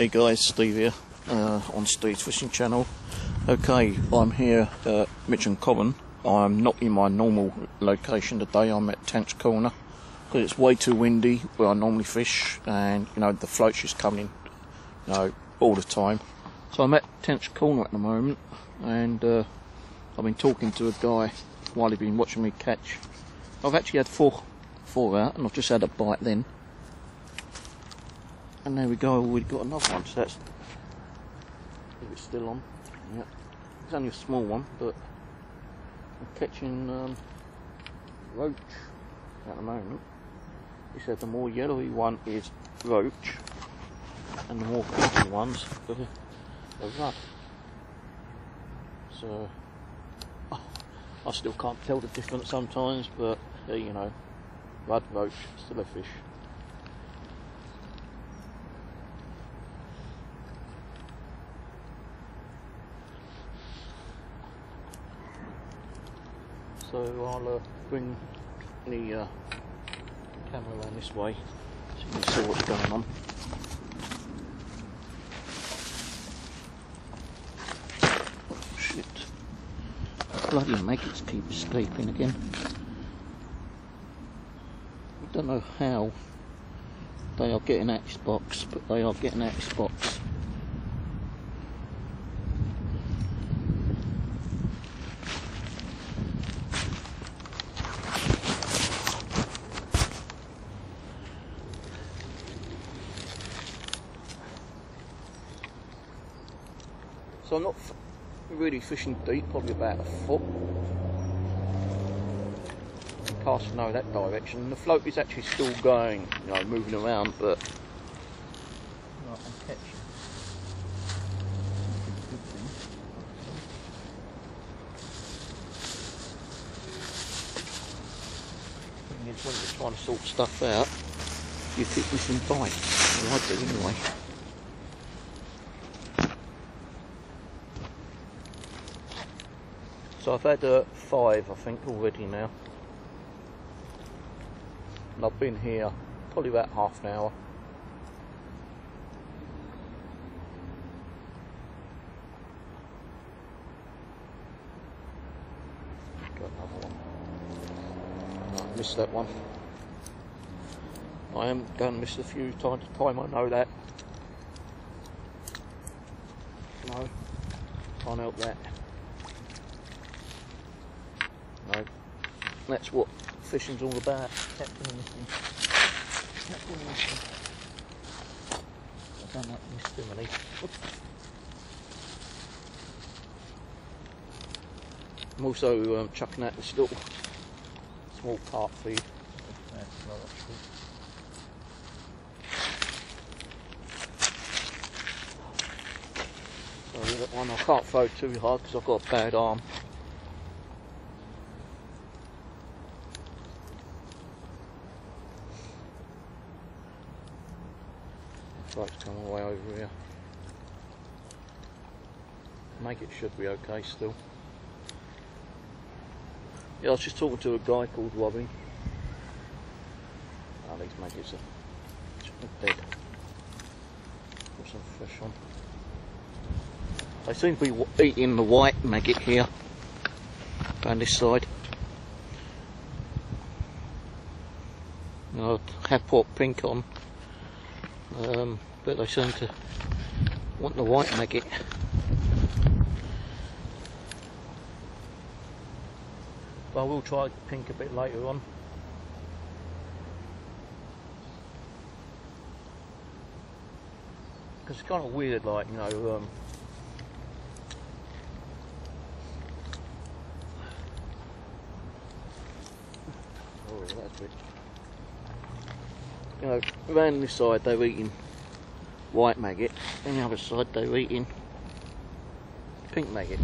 Hey guys, Steve here uh, on Steve's Fishing Channel. Okay, I'm here at Mitcham Common. I'm not in my normal location today. I'm at Tench Corner because it's way too windy where I normally fish, and you know the floats just coming in, you know, all the time. So I'm at Tench Corner at the moment, and uh, I've been talking to a guy while he's been watching me catch. I've actually had four, four out, and I've just had a bite then. And there we go, we've got another one, so that's if it's still on. Yeah. It's only a small one, but I'm catching um, roach at the moment. He said the more yellowy one is roach, and the more pinky ones are, rudd. So oh, I still can't tell the difference sometimes, but you know, rudd, roach, still a fish. So I'll uh, bring the uh, camera around this way so you can see what's going on. Shit. Bloody it keep escaping again. I don't know how they are getting out this box, but they are getting out this box. So I'm not f- fishing deep, probably about a foot. Cast no that direction. The float is actually still going, you know, moving around, but right, I'm catching. Is, when you're trying to sort stuff out, you keep missing bites. Well, I do anyway. So I've had uh, five, I think, already now. And I've been here probably about half an hour. Got another one. No, I missed that one. I am going to miss a few times to time, I know that. No, can't help that. No. That's what fishing's all about. Catching and missing. Catching. Oops. I'm also um, chucking out this little small carp feed. Sorry, that one I can't throw too hard because I've got a bad arm. Float's come all the way over here. Make it should be okay still. Yeah, I was just talking to a guy called Robin. Oh, these maggots are dead. Put some fish on. They seem to be eating the white maggot here. Down this side. I have put pink on. Um, but they seem to want the white maggot. But I will try pink a bit later on. Because it's kind of weird, like, you know, um, oh, that's you know, around this side they were eating white maggot, and the other side they were eating pink maggot.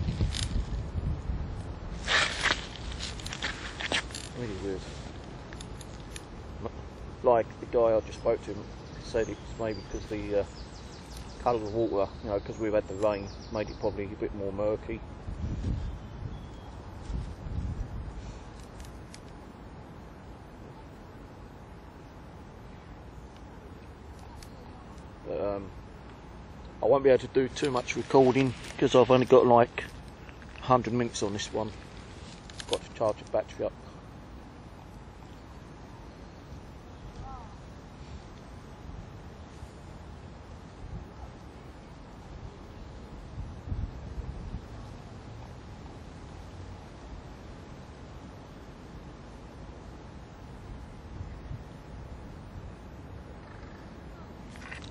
Like the guy I just spoke to said it's maybe because the uh, colour of the water, you know, because we've had the rain, made it probably a bit more murky. But, um, I won't be able to do too much recording because I've only got like 100 minutes on this one. I've Got to charge the battery up.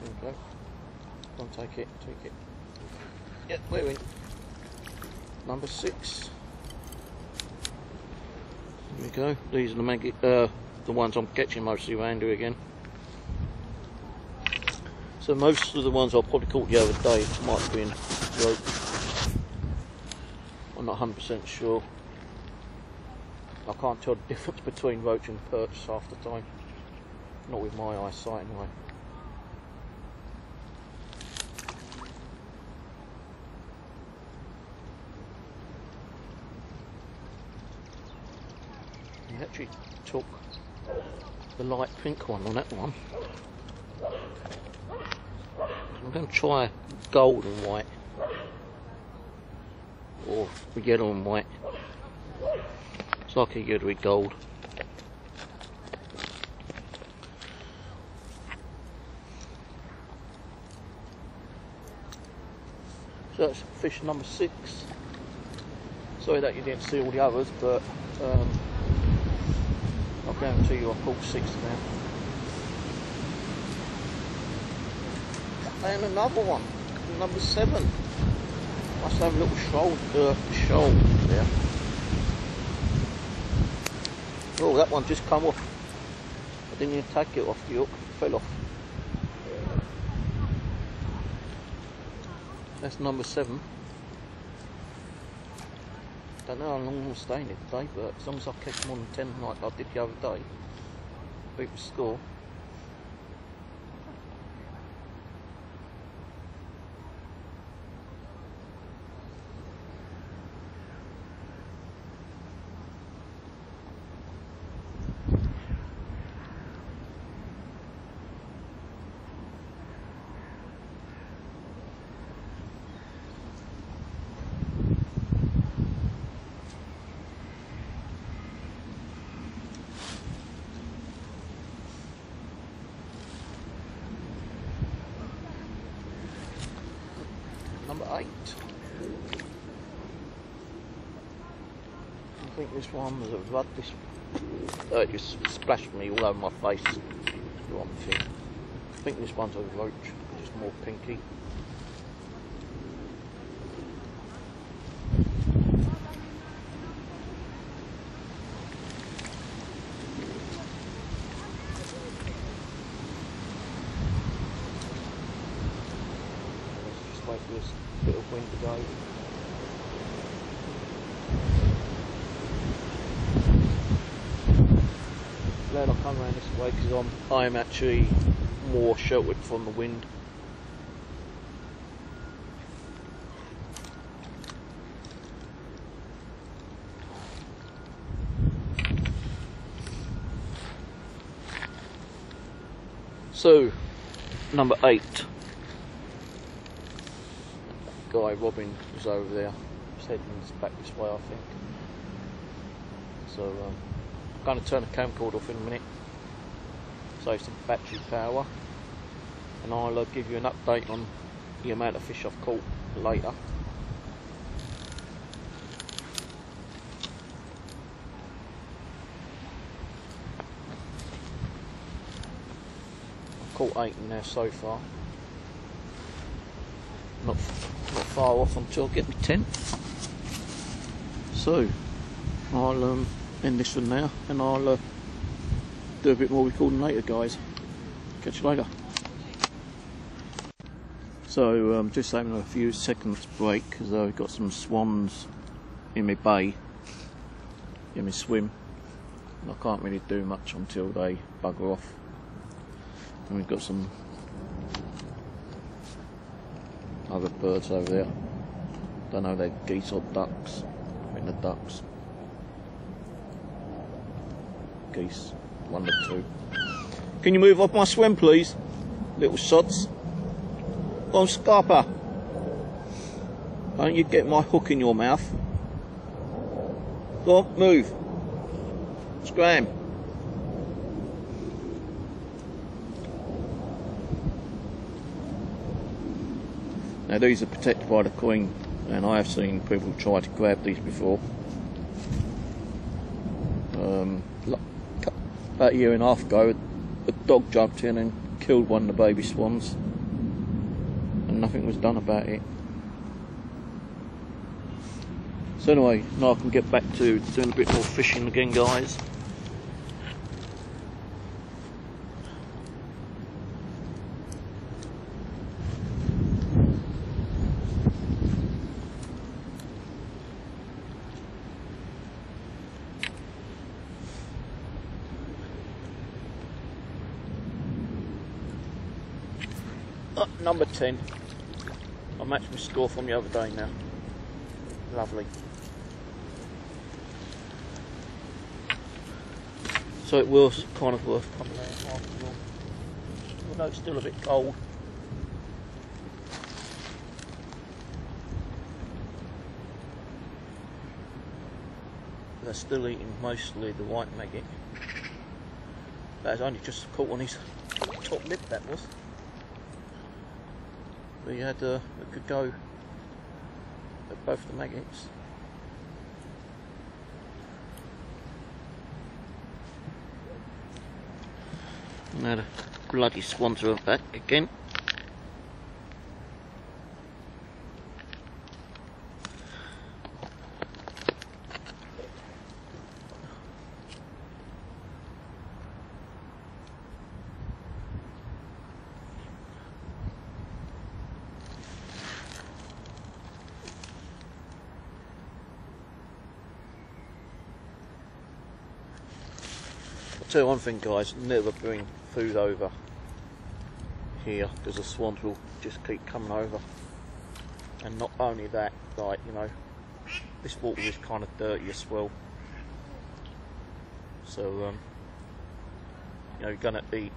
There we go. Don't take it, take it. Yep, we're in. Number six. There we go. These are the uh, the ones I'm catching mostly around here again. So most of the ones I probably caught the other day might have been roach. I'm not 100% sure. I can't tell the difference between roach and perch half the time. Not with my eyesight anyway. He actually took the light pink one on that one. I'm going to try gold and white. Or yellow and white. It's like a yellowy gold. So that's fish number six. Sorry that you didn't see all the others, but um, I'll guarantee you I caught six now. And another one, number seven. Must have a little shoal, uh, there. Oh, that one just come off. I didn't even take it off the hook, it fell off. That's number seven. Don't know how long I'm staying here today, but as long as I catch more than ten like I did the other day, beat the score. Eight. I think this one was a rudd. This uh, it just splashed me all over my face. Thing. I think this one's a roach, just more pinky. Let's just wait for this bit of wind to go. Glad I come around this way because I'm I'm actually more sheltered from the wind. So, number eight guy Robin was over there. He's heading back this way, I think. So um, I'm going to turn the camcorder off in a minute. Save some battery power, and I'll uh, give you an update on the amount of fish I've caught later. Caught eight in there so far not not far off until I get my tent. So I'll um, end this one now, and I'll uh, do a bit more recording later, guys. Catch you later. So um, just having a few seconds break because I've got some swans in my bay, in my swim. And I can't really do much until they bugger off. And we've got some other birds over there. Don't know they're geese or ducks. I think they're ducks. Geese, one or two. Can you move off my swim, please? Little sods. Go on, Scarpa. Don't you get my hook in your mouth. Go on, move. Scram. Now these are protected by the coin and I have seen people try to grab these before. Um, about a year and a half ago, a dog jumped in and killed one of the baby swans, and nothing was done about it. So anyway, now I can get back to doing a bit more fishing again, guys. Uh, number 10. I matched my score from the other day now. Lovely. So it was kind of worth coming out after all. Although it's still a bit cold. They're still eating mostly the white maggot. That's only just caught on his top lip, that was. We had uh, a good go at both the maggots. Now the bloody swans are back again. You one thing, guys, never bring food over here because the swans will just keep coming over. And not only that, like, you know, this water is kind of dirty as well. So, um, you know, you're gonna eat,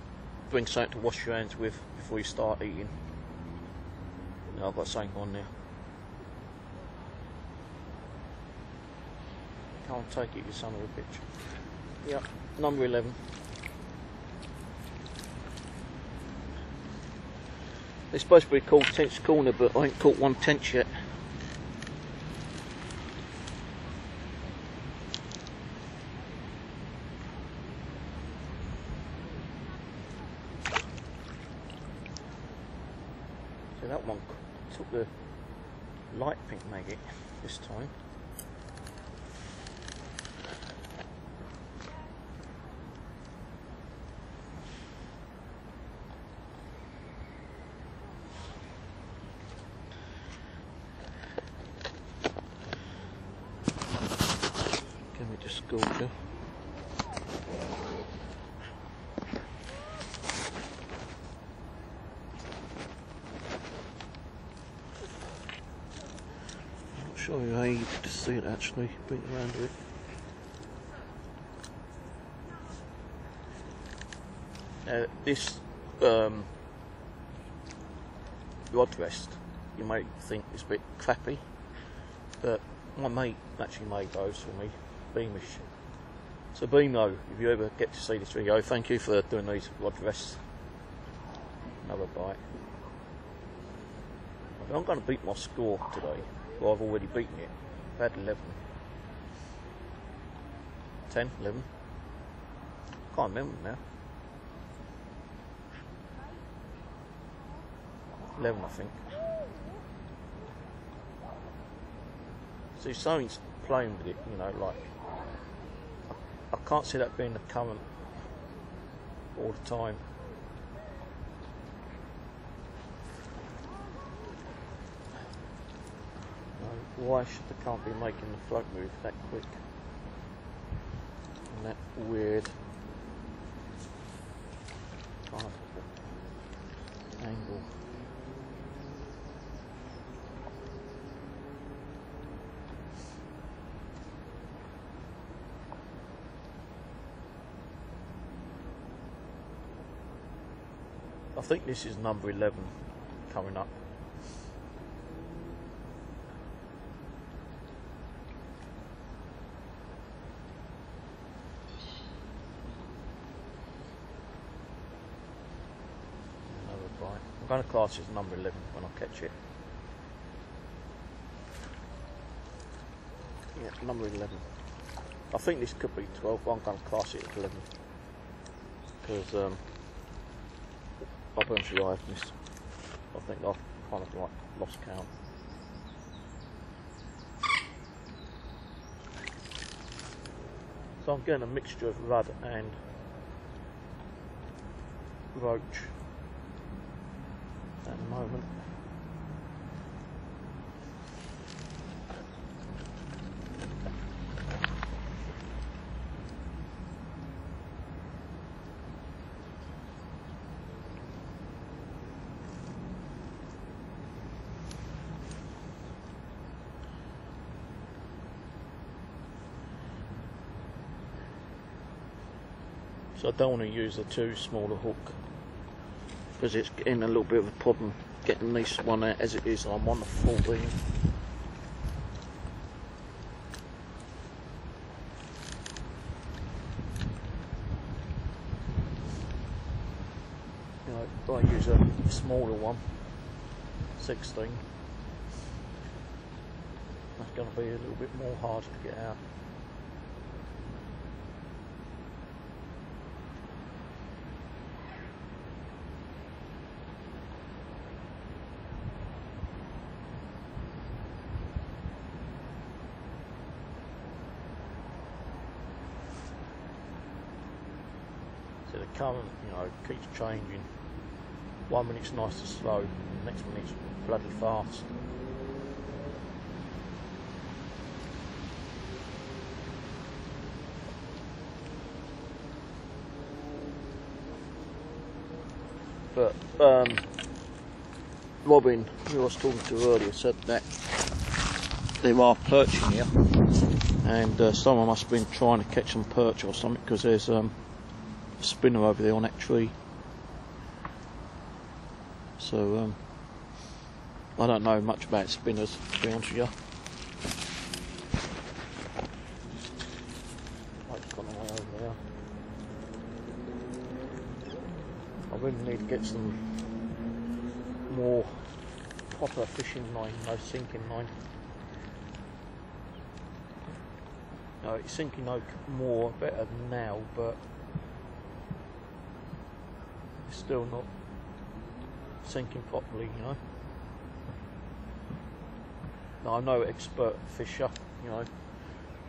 bring something to wash your hands with before you start eating. You know, I've got something on there. Can't take it, you son of a bitch. Yep, number 11. It's supposed to be called Tench Corner, but I ain't caught one tench yet. So that one took the light pink maggot this time. Can we just go to? I'm not sure how it actually, it around a bit. Uh, this um, rod rest, you might think is a bit crappy, but my mate actually made those for me, Beamish. So Beamo, if you ever get to see this video, thank you for doing these rod rests. Another bite. I'm going to beat my score today. Well, I've already beaten it. I've 11. 10, 11. Can't remember now. 11, I think. See, something's playing with it, you know, like. I, I can't see that being the current all the time. No, why should the car be making the float move that quick? And that weird kind angle. I think this is number 11 coming up. I'm going to class it as number 11 when I catch it. Yeah, number 11. I think this could be 12, but I'm going to class it as 11. Because, um, I'll be honest with you, I've missed. I think I've kind of like lost count. So I'm getting a mixture of rudd and roach at the moment. So I don't want to use a too smaller hook because it's getting a little bit of a problem getting this one out as it is. I'm on the 14. You know, I use a smaller one, 16, that's going to be a little bit more hard to get out. So the current, you know, keeps changing. One minute's nice and slow, the next minute's bloody fast. But um, Robin, who I was talking to earlier, said that there are perch in here, and uh, someone must have been trying to catch some perch or something because there's um, spinner over there on that tree. So um, I don't know much about spinners, to be honest with you. I really need to get some more proper fishing line, no sinking line. No, it's sinking oak more better than now, but still not sinking properly, you know. Now, I'm no expert fisher, you know.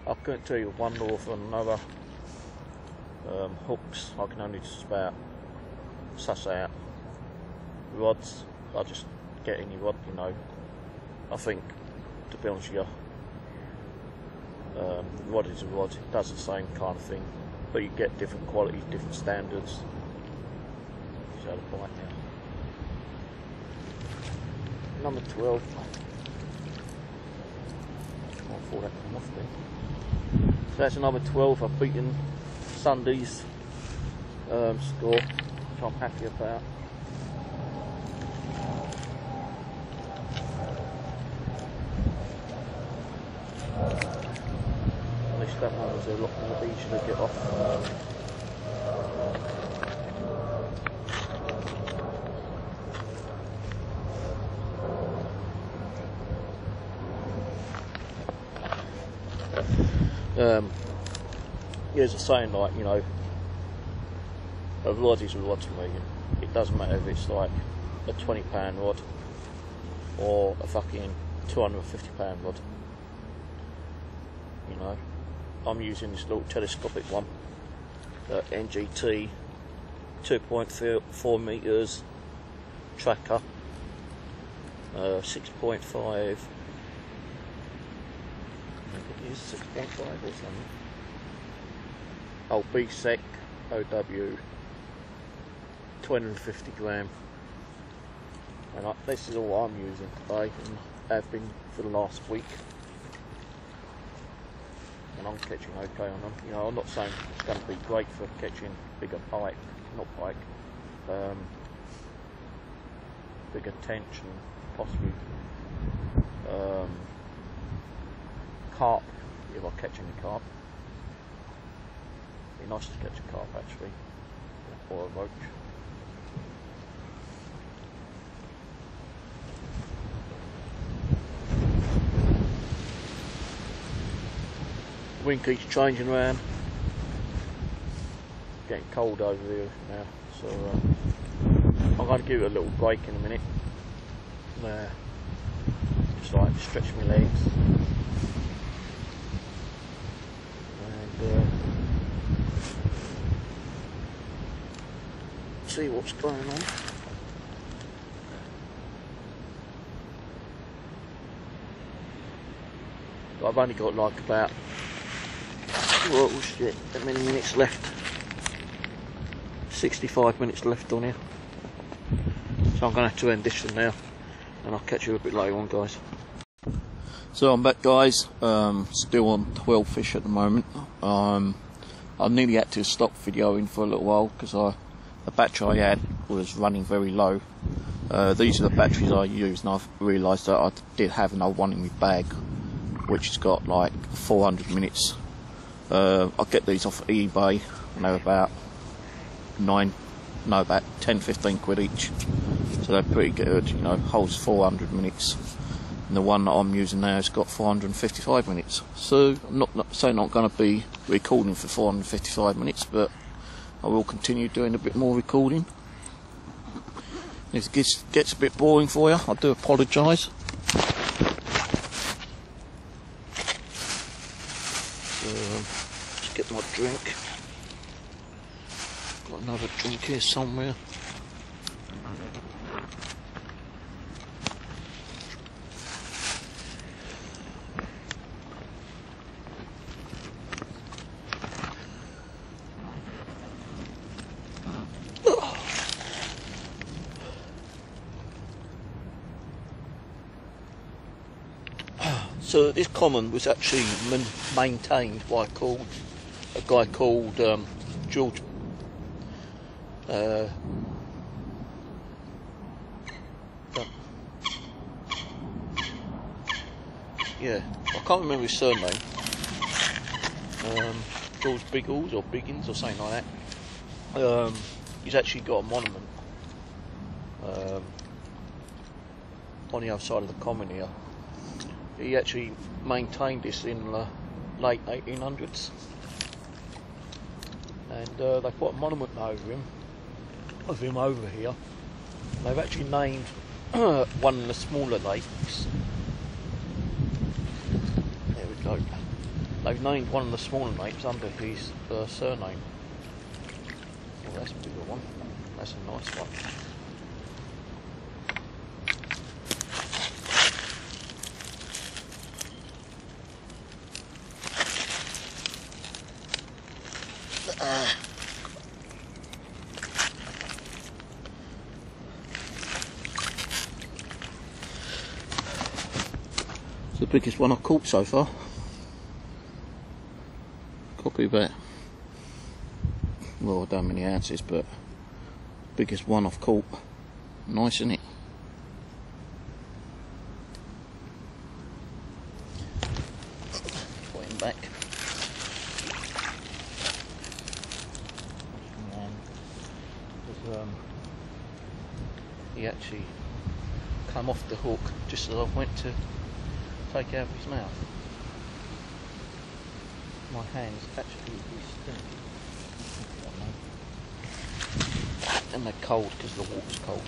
I couldn't tell you one or from another um, hooks. I can only just about suss out rods. I just get any rod, you know. I think, to be honest with you, um, rod is a rod. It does the same kind of thing, but you get different qualities, different standards. Now. Number 12. Can't afford that come off there. So that's another 12. I've beaten Sunday's um, score, which I'm happy about. At least that one was a lot more to get off. Um, here's a saying like, you know, a rod is a rod to me. It doesn't matter if it's like a 20 pound rod or a fucking 250 pound rod. You know, I'm using this little telescopic one, uh, NGT 2.4 meters tracker, uh, 6.5. Is 6.5 or something. Oh, BSEC OW 250 gram. And I, this is all I'm using today and have been for the last week. And I'm catching okay on them. You know, I'm not saying it's going to be great for catching bigger pike, not pike, um, bigger and possibly um, carp effective catching a carp. Be nice to catch a carp actually, or a roach. Wind keeps changing around. Getting cold over here now, so uh, I'm going to give it a little break in a minute. Uh, just like stretch my legs. See what's going on. I've only got like about oh shit, how many minutes left? 65 minutes left on here. So I'm going to have to end this one now, and I'll catch you a bit later on, guys. So I'm back, guys. Um, still on 12 fish at the moment. Um, I nearly had to stop videoing for a little while because the battery I had was running very low. Uh, these are the batteries I use, and I've realised that I did have another one in my bag which has got like 400 minutes. Uh, I get these off eBay and they're about nine, no, about 10, 15 quid each. So they're pretty good, you know, holds 400 minutes. And the one that I'm using now has got 455 minutes. So I'm not, not saying I'm going to be recording for 455 minutes, but I will continue doing a bit more recording. If it gets, gets a bit boring for you, I do apologise. Um, let's get my drink. Got another drink here somewhere. So this common was actually maintained by called a guy called um, George. Uh, yeah, I can't remember his surname. Um, George Biggles or Biggins or something like that. Um, he's actually got a monument um, on the other side of the common here. He actually maintained this in the late 1800s and uh, they put a monument over him, of him over here. They've actually named one of the smaller lakes. There we go. They've named one of the smaller lakes under his uh, surname. Oh, that's a bigger one. That's a nice one. Biggest one I've caught so far. Copy that. Well, I don't many ounces, but biggest one I've caught. Nice, isn't it? Put him back. Um, he actually come off the hook just as I went to take out of his mouth. My hands actually stink. And they're cold because the water's cold.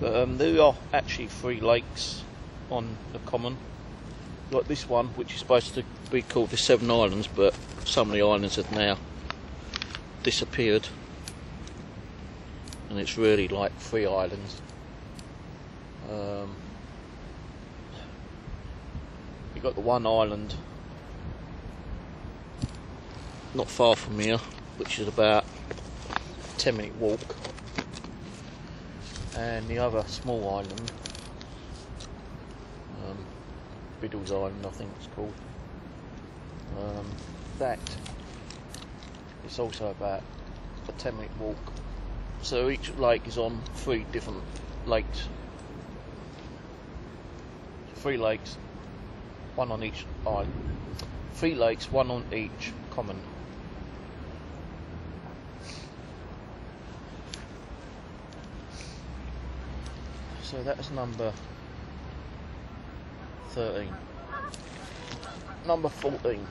But um, there are actually three lakes on the common. Like this one, which is supposed to be called the Seven Islands, but some of the islands have now disappeared. And it's really like three islands. Um, you've got the one island not far from here which is about a 10 minute walk. And the other small island um, Biddle's Island I think it's called. Um, that it's also about a 10 minute walk. So each lake is on three different lakes. Three lakes, one on each island. Three lakes, one on each common. So that's number 13. Number 14.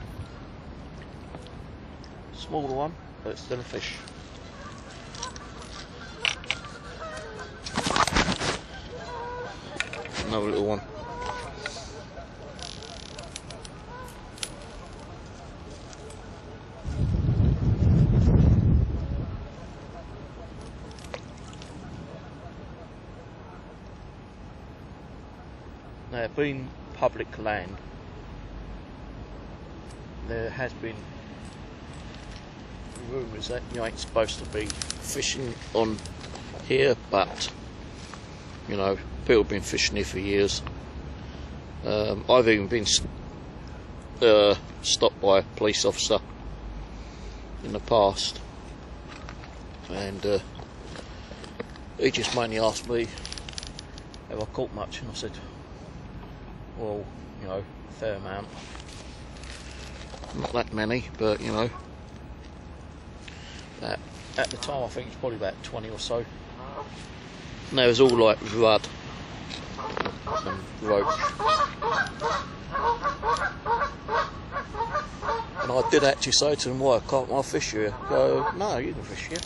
Smaller one, but it's still a fish. Another little one. Now, being public land, there has been rumours that you ain't supposed to be fishing on here, but you know, people have been fishing here for years. Um, I've even been uh, stopped by a police officer in the past, and uh, he just mainly asked me, "Have I caught much?" And I said, "Well, you know, fair amount. Not that many, but you know." At, at the time, I think it's probably about 20 or so. And they was all like rudd and roach. And I did actually say to them, why can't I fish here? Go, no, you can fish here.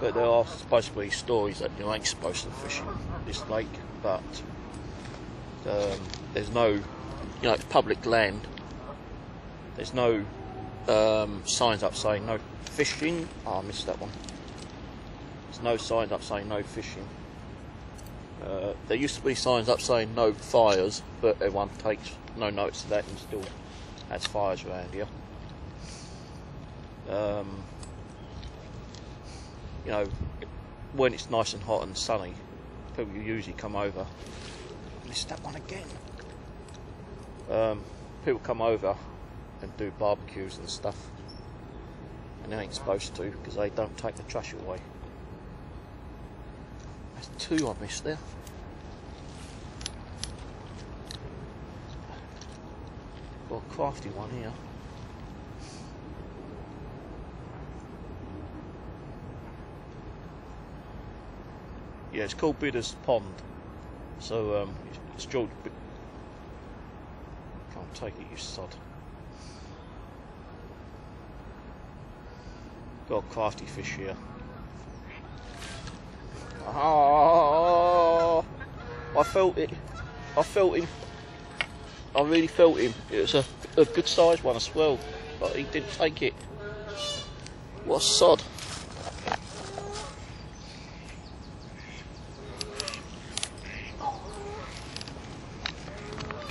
But there are supposed to be stories that you ain't supposed to fish in this lake, but um, there's no, you know, it's public land. There's no um, signs up saying no fishing. Oh, I missed that one. There's no signs up saying no fishing. Uh, there used to be signs up saying no fires, but everyone takes no notice of that and still has fires around here. Um, you know, when it's nice and hot and sunny, people usually come over. I Missed that one again. Um, people come over and do barbecues and stuff. And they ain't supposed to because they don't take the trash away. That's two I missed there. Got a crafty one here. Yeah, it's called Bidders Pond. So um, it's George. B- Can't take it, you sod. Got crafty fish here. Oh, I felt it. I felt him. I really felt him. It was a, a good sized one as well, but he didn't take it. What a sod.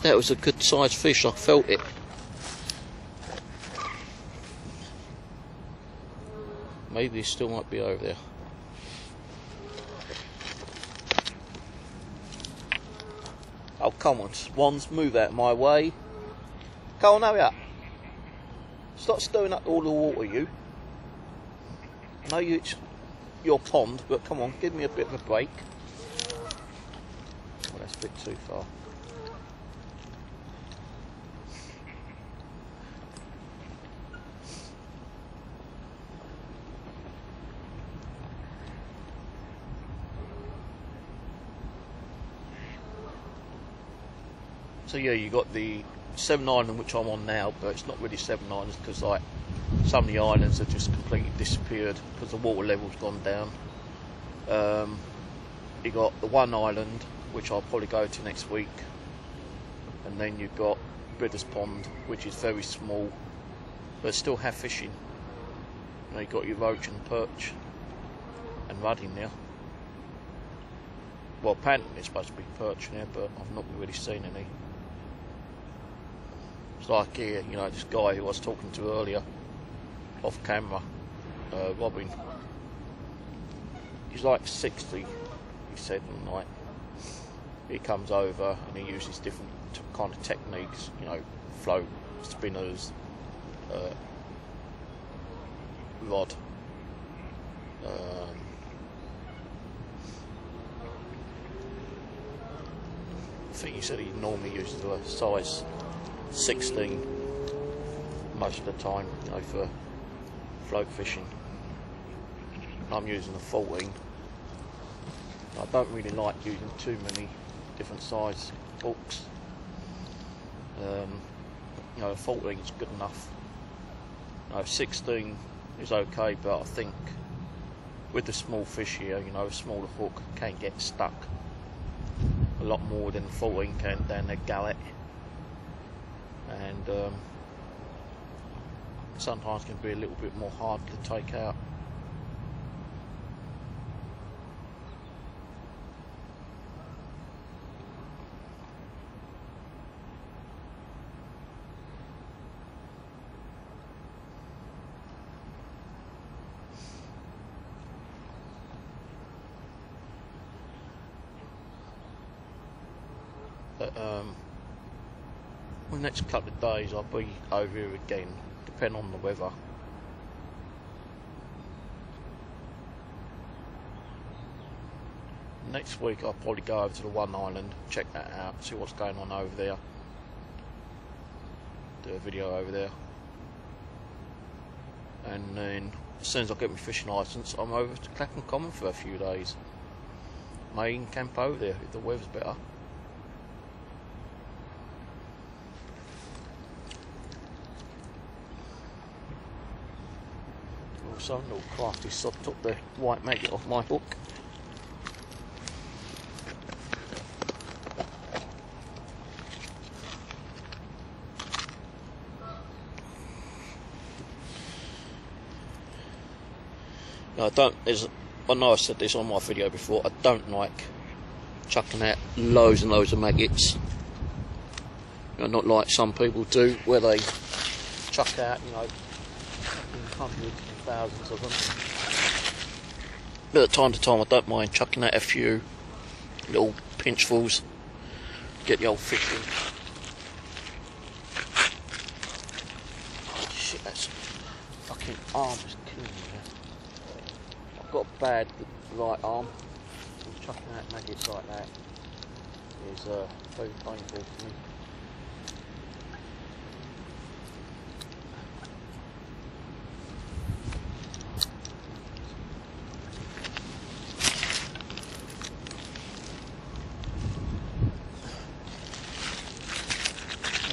That was a good sized fish, I felt it. Maybe he still might be over there. Oh, come on, swans, move out my way. Come on, hurry up. Stop stirring up all the water, you. I know you, it's your pond, but come on, give me a bit of a break. Oh, that's a bit too far. So yeah, you got the Seven Island, which I'm on now, but it's not really Seven Islands because like some of the islands have just completely disappeared because the water level's gone down. Um, you got the one island, which I'll probably go to next week, and then you've got Bidders Pond, which is very small, but still have fishing. You you've got your roach and perch and rudd in there. Well, apparently there's supposed to be perch there, but I've not really seen any. It's like you know, this guy who I was talking to earlier, off camera, uh, Robin. He's like 60, he said one night. He comes over and he uses different kind of techniques, you know, float, spinners, uh, rod. Um, I think he said he normally uses a size 16 most of the time, you know, for float fishing. I'm using a 14. I don't really like using too many different size hooks. Um, you know, 14 is good enough. You know, 16 is okay, but I think with the small fish here, you know, a smaller hook can get stuck a lot more than 14 can down a gullet. Um, sometimes can be a little bit more hard to take out. But um, the next couple of days I'll be over here again, depending on the weather. Next week I'll probably go over to the One Island, check that out, see what's going on over there. Do a video over there. And then as soon as I get my fishing licence, I'm over to Clapham Common for a few days. May even camp over there if the weather's better. Also, little crafty sod took the white maggot off my hook. I don't. I know I said this on my video before. I don't like chucking out loads and loads of maggots. You know, not like some people do, where they chuck out, you know, hundreds and thousands of them. But at time to time, I don't mind chucking out a few little pinchfuls. Get the old fish in. Oh, shit, that's fucking arm is killing me. I've got a bad right arm. Chucking out maggots like that is uh, very painful for me.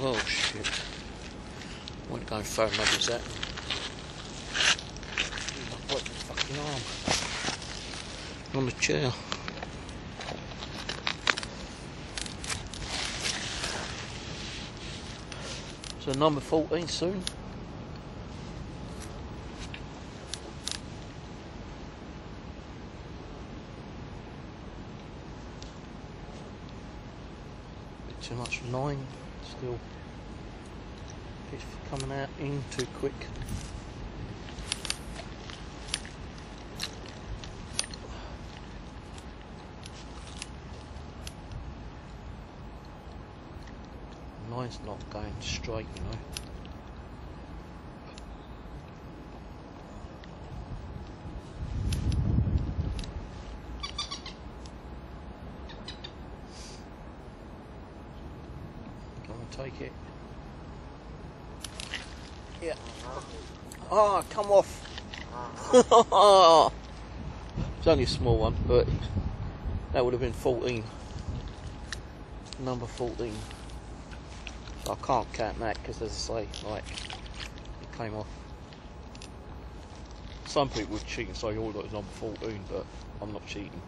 Oh shit. I want to go and throw maggots at. I've the fucking arm on the chair. So number 14 soon. Bit too much nine still. In too quick. Line's not going straight, you know. Take it. Yeah. Oh, come off. it's only a small one, but that would have been 14. Number 14. So I can't count that because, as I say, like, it came off. Some people would cheat and say, oh, that was number 14, but I'm not cheating.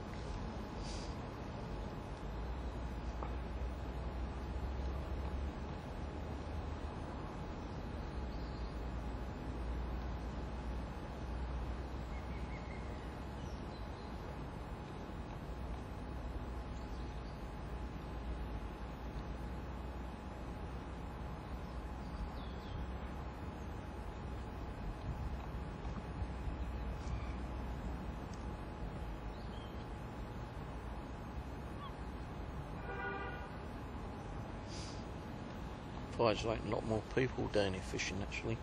Probably like a lot more people down here fishing actually.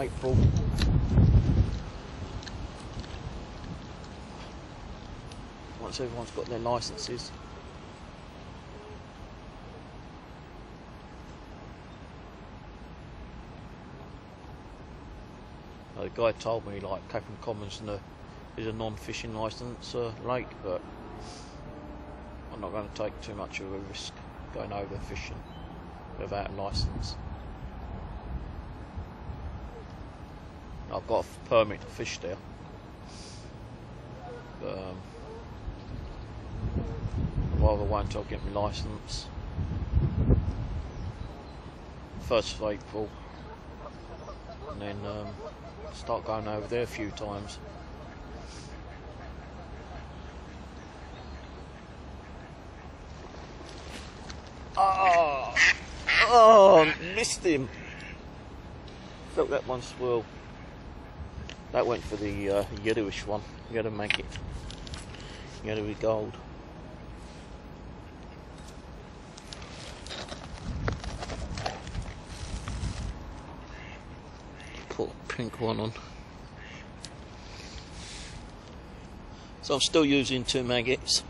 April. Once everyone's got their licenses. Uh, the guy told me like Clapham Commons and is a non-fishing licence uh, lake, but I'm not going to take too much of a risk going over fishing without a licence. I've got a permit to fish there. Um, rather wait until I get my licence. First of April. And then um, start going over there a few times. Oh, oh, missed him. Felt that one swirl. That went for the uh, yellowish one. You got to make it yellowy gold. Put a pink one on. So I'm still using two maggots.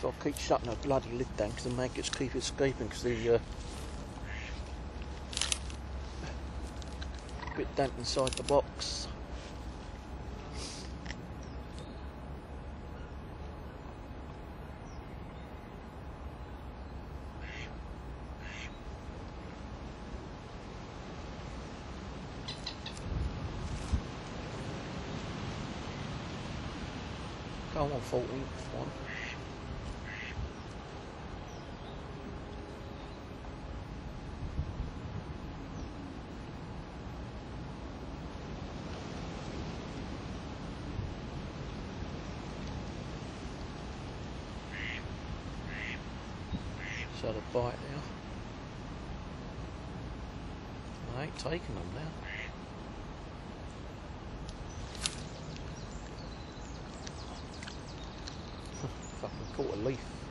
So I'll keep shutting the bloody lid down because the maggots keep escaping because the uh, bit damp inside the box. Go on, 14th one. So the bite now. I ain't taking them now. Fucking caught a leaf.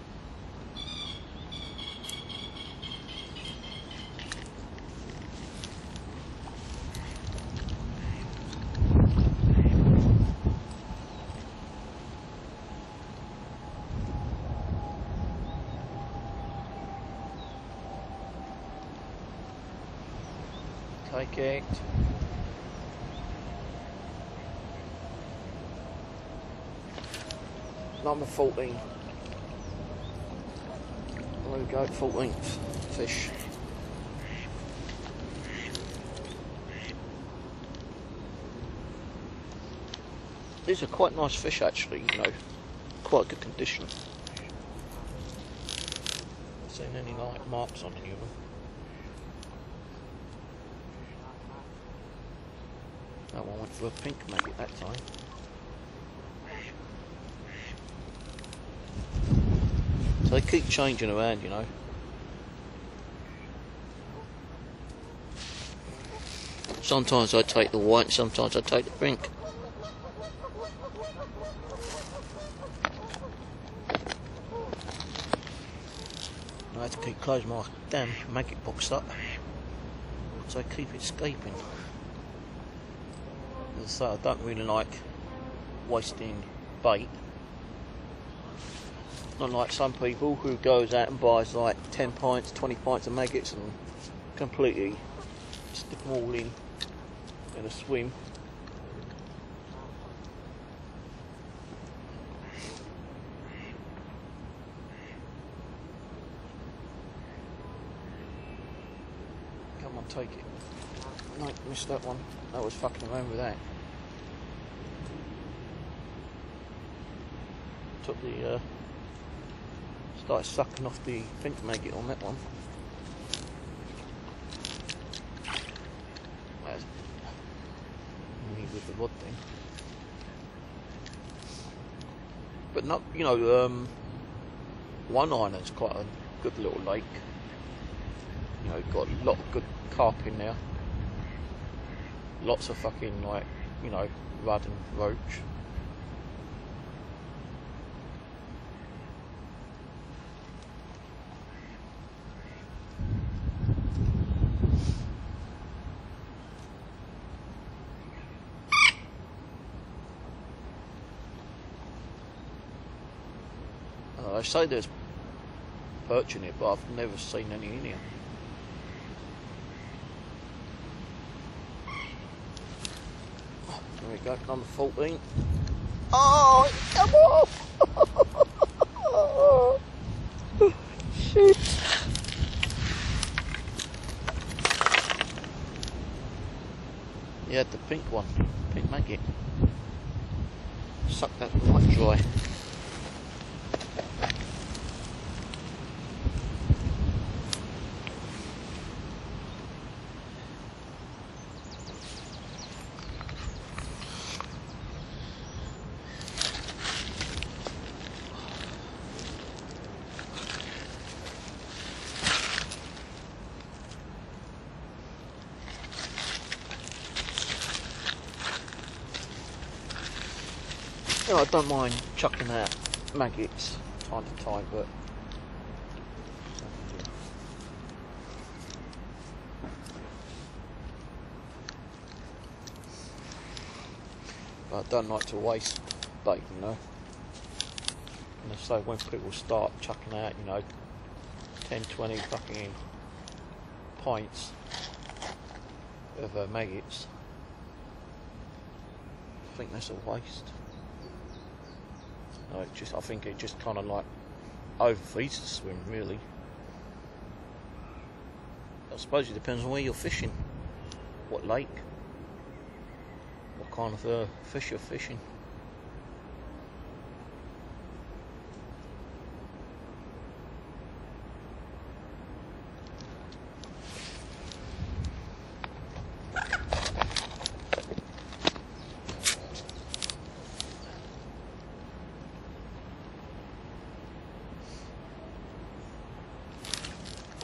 It. Number 14. There we go, 14th fish. These are quite nice fish actually, you know, quite good condition. Seen any like marks on any of them? A pink maggot that time. So they keep changing around, you know. Sometimes I take the white, sometimes I take the pink. I have to keep close my damn maggot box up, so I keep escaping. As I say, I don't really like wasting bait. Not like some people who goes out and buys like 10 pints, 20 pints of maggots and completely stick them all in in a swim. Come on, take it. No, missed that one. I was fucking around with that. Took the uh, started sucking off the pink maggot on that one. That's me with the rod thing. But not, you know, um, One Island's quite a good little lake. You know, got a lot of good carp in there. Lots of fucking like, you know, rudd and roach. Uh, they say there's perch in it, but I've never seen any in here. There we go, number 14. Oh, come off! Shit. Yeah, the pink one, pink maggot. Suck that right dry. Yeah, I don't mind chucking out maggots time to time, but I don't like to waste you know. And so when people start chucking out, you know, 10, 20 fucking pints of uh, maggots, I think that's a waste. No, just I think it just kind of like overfeeds the swim, really. I suppose it depends on where you're fishing, what lake, what kind of uh, fish you're fishing.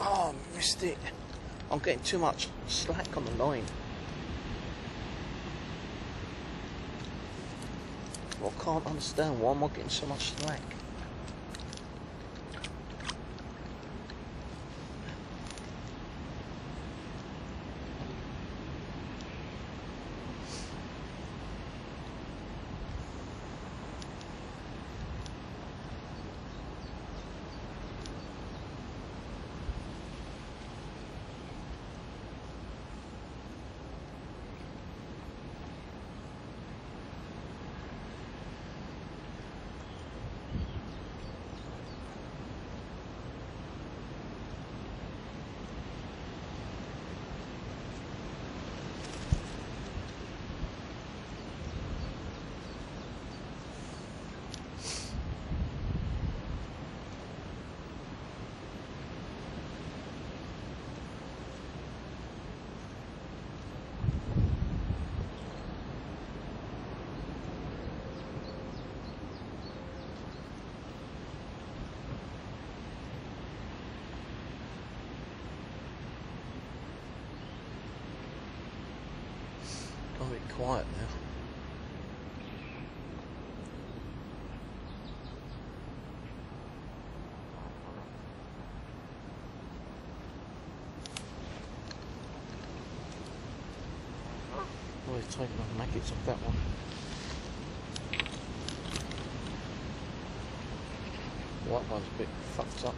Oh, I missed it. I'm getting too much slack on the line. Well, I can't understand why am I getting so much slack. Got a bit quiet now. Always taking that one. White one's a bit fucked up.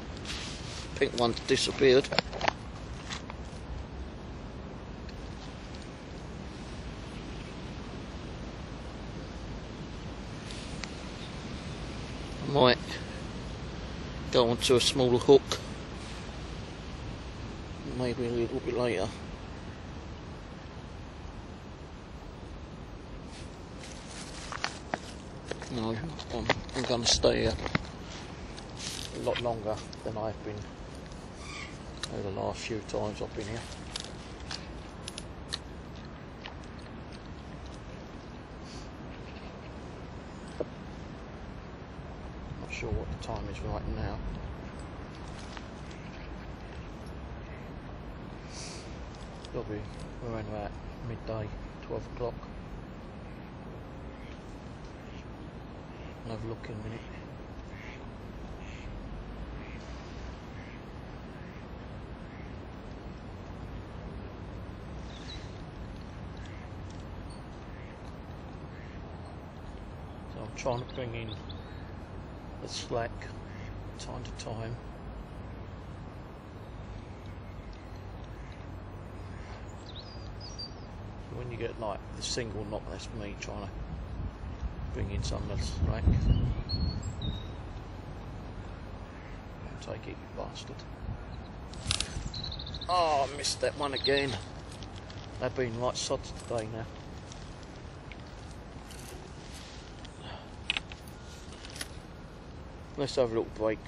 Pink one's disappeared. I might go onto a smaller hook. Maybe a little bit later. No, I'm, I'm going to stay here a lot longer than I've been over the last few times I've been here. Not sure what the time is right now. It'll be around about midday, 12 o'clock. Have a look in a minute. So I'm trying to bring in the slack time to time. When you get like the single knot, that's me trying to bring in some of the slack. Take it, you bastard. Oh, I missed that one again. They've been right sods today now. Let's have a little break.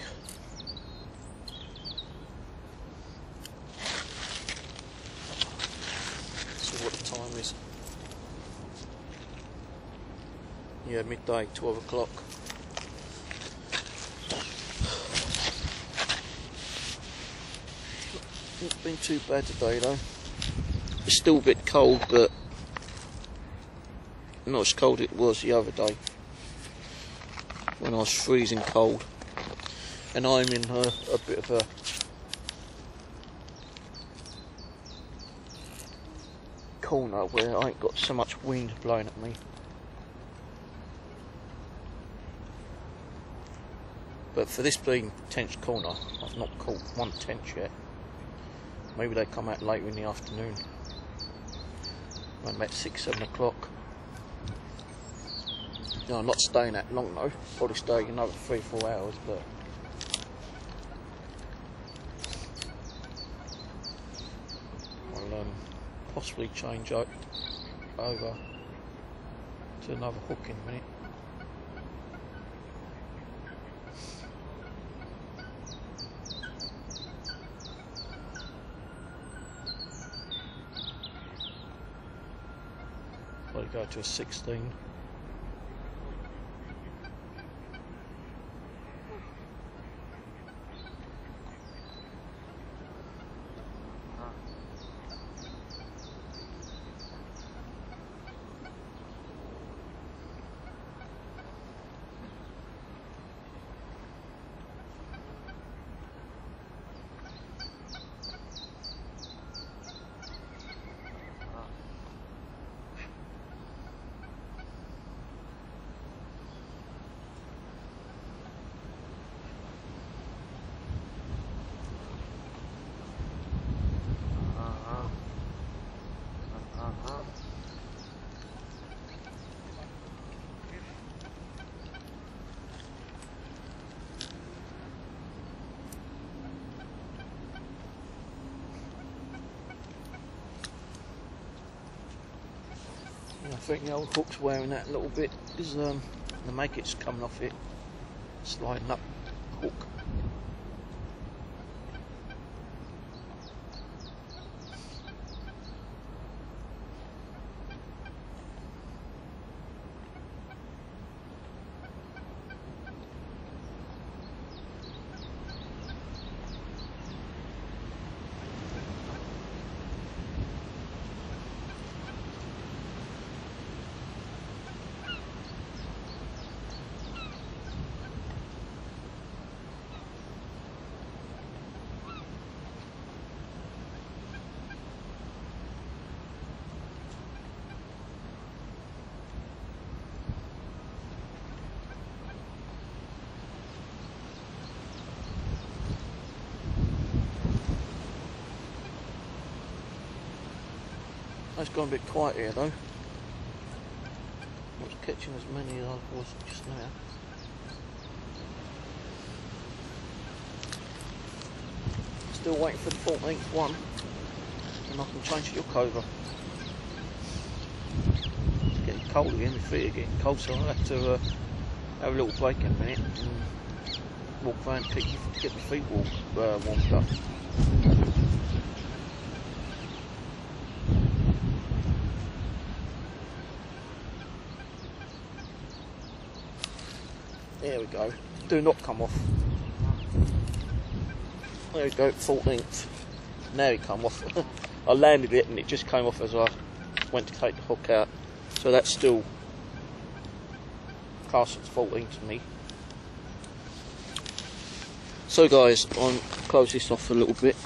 See what the time is. Yeah, midday, 12 o'clock. Not been too bad today though. It's still a bit cold, but not as cold as it was the other day when I was freezing cold. And I'm in a, a bit of a corner where I ain't got so much wind blowing at me. But for this being tench corner, I've not caught one tench yet. Maybe they come out later in the afternoon. Around about six, seven o'clock. No, I'm not staying that long though. Probably staying another three, four hours, but. I'll um, possibly change over to another hook in a minute. To a 16. I think the old hook's wearing that a little bit because um, the maggot's coming off it, sliding up the hook. It's gone a bit quiet here though. Not catching as many as I was just now. Still waiting for the 14th one, and I can change the hook over. It's getting cold again, my feet are getting cold, so I'll have to uh, have a little break in a minute and walk around, get, get my feet warm, uh, warmed up. There we go. Do not come off. There we go, 14th. Now it come off. I landed it and it just came off as I went to take the hook out. So that's still as 14 to me. So guys, I'm close this off a little bit.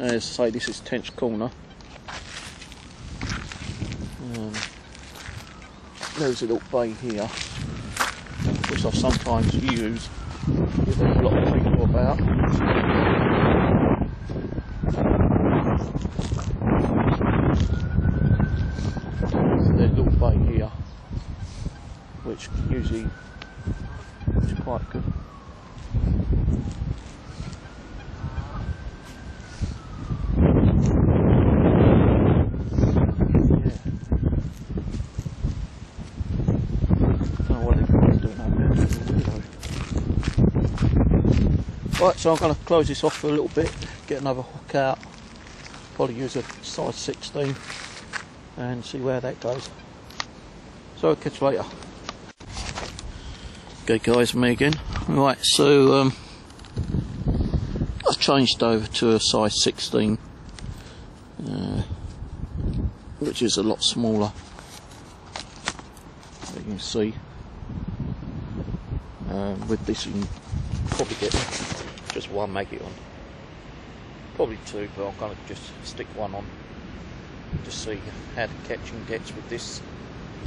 As I say, this is Tench Corner. Um, there's a little bay here. I sometimes use a lot of people about. There's a little bay here, which usually is quite good. Yeah. Don't know what everyone's doing up there. Right, so I'm going to close this off for a little bit, get another hook out, probably use a size 16 and see where that goes. So catch you later. Okay guys, me again. Right, so um, I've changed over to a size 16, uh, which is a lot smaller. As you can see, um, with this you can probably get just one make it on. Probably two, but I'm going to just stick one on. Just see how the catching gets with this.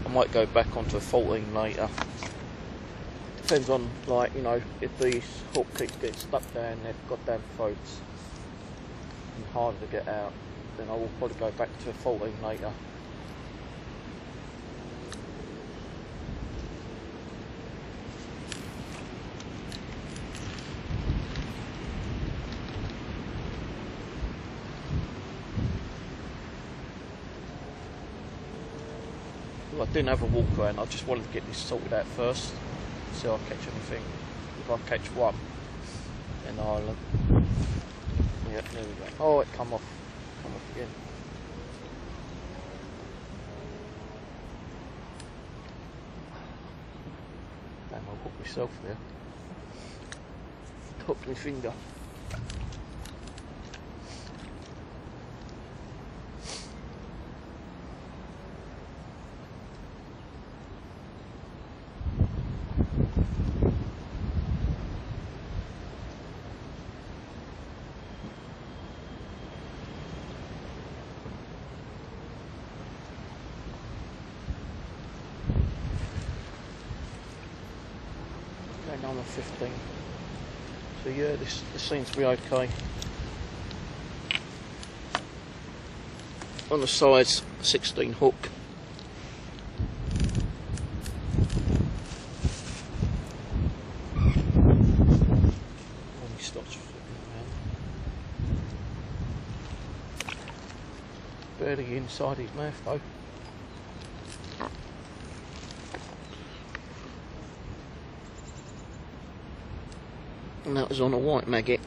I might go back onto a 14 later. Depends on, like, you know, if these hook keeps getting stuck down their goddamn throats and harder to get out, then I will probably go back to a 14 later. Didn't have a walk around, I just wanted to get this sorted out first, see if I catch anything. If I catch one, then I'll. Uh, yeah, there we go. Oh, it come off. Come off again. Damn, I hooked myself there. Hooked my finger. Number 15. So yeah, this, this seems to be okay. On the sides, 16 hook. Barely inside his mouth though. Was on a white maggot.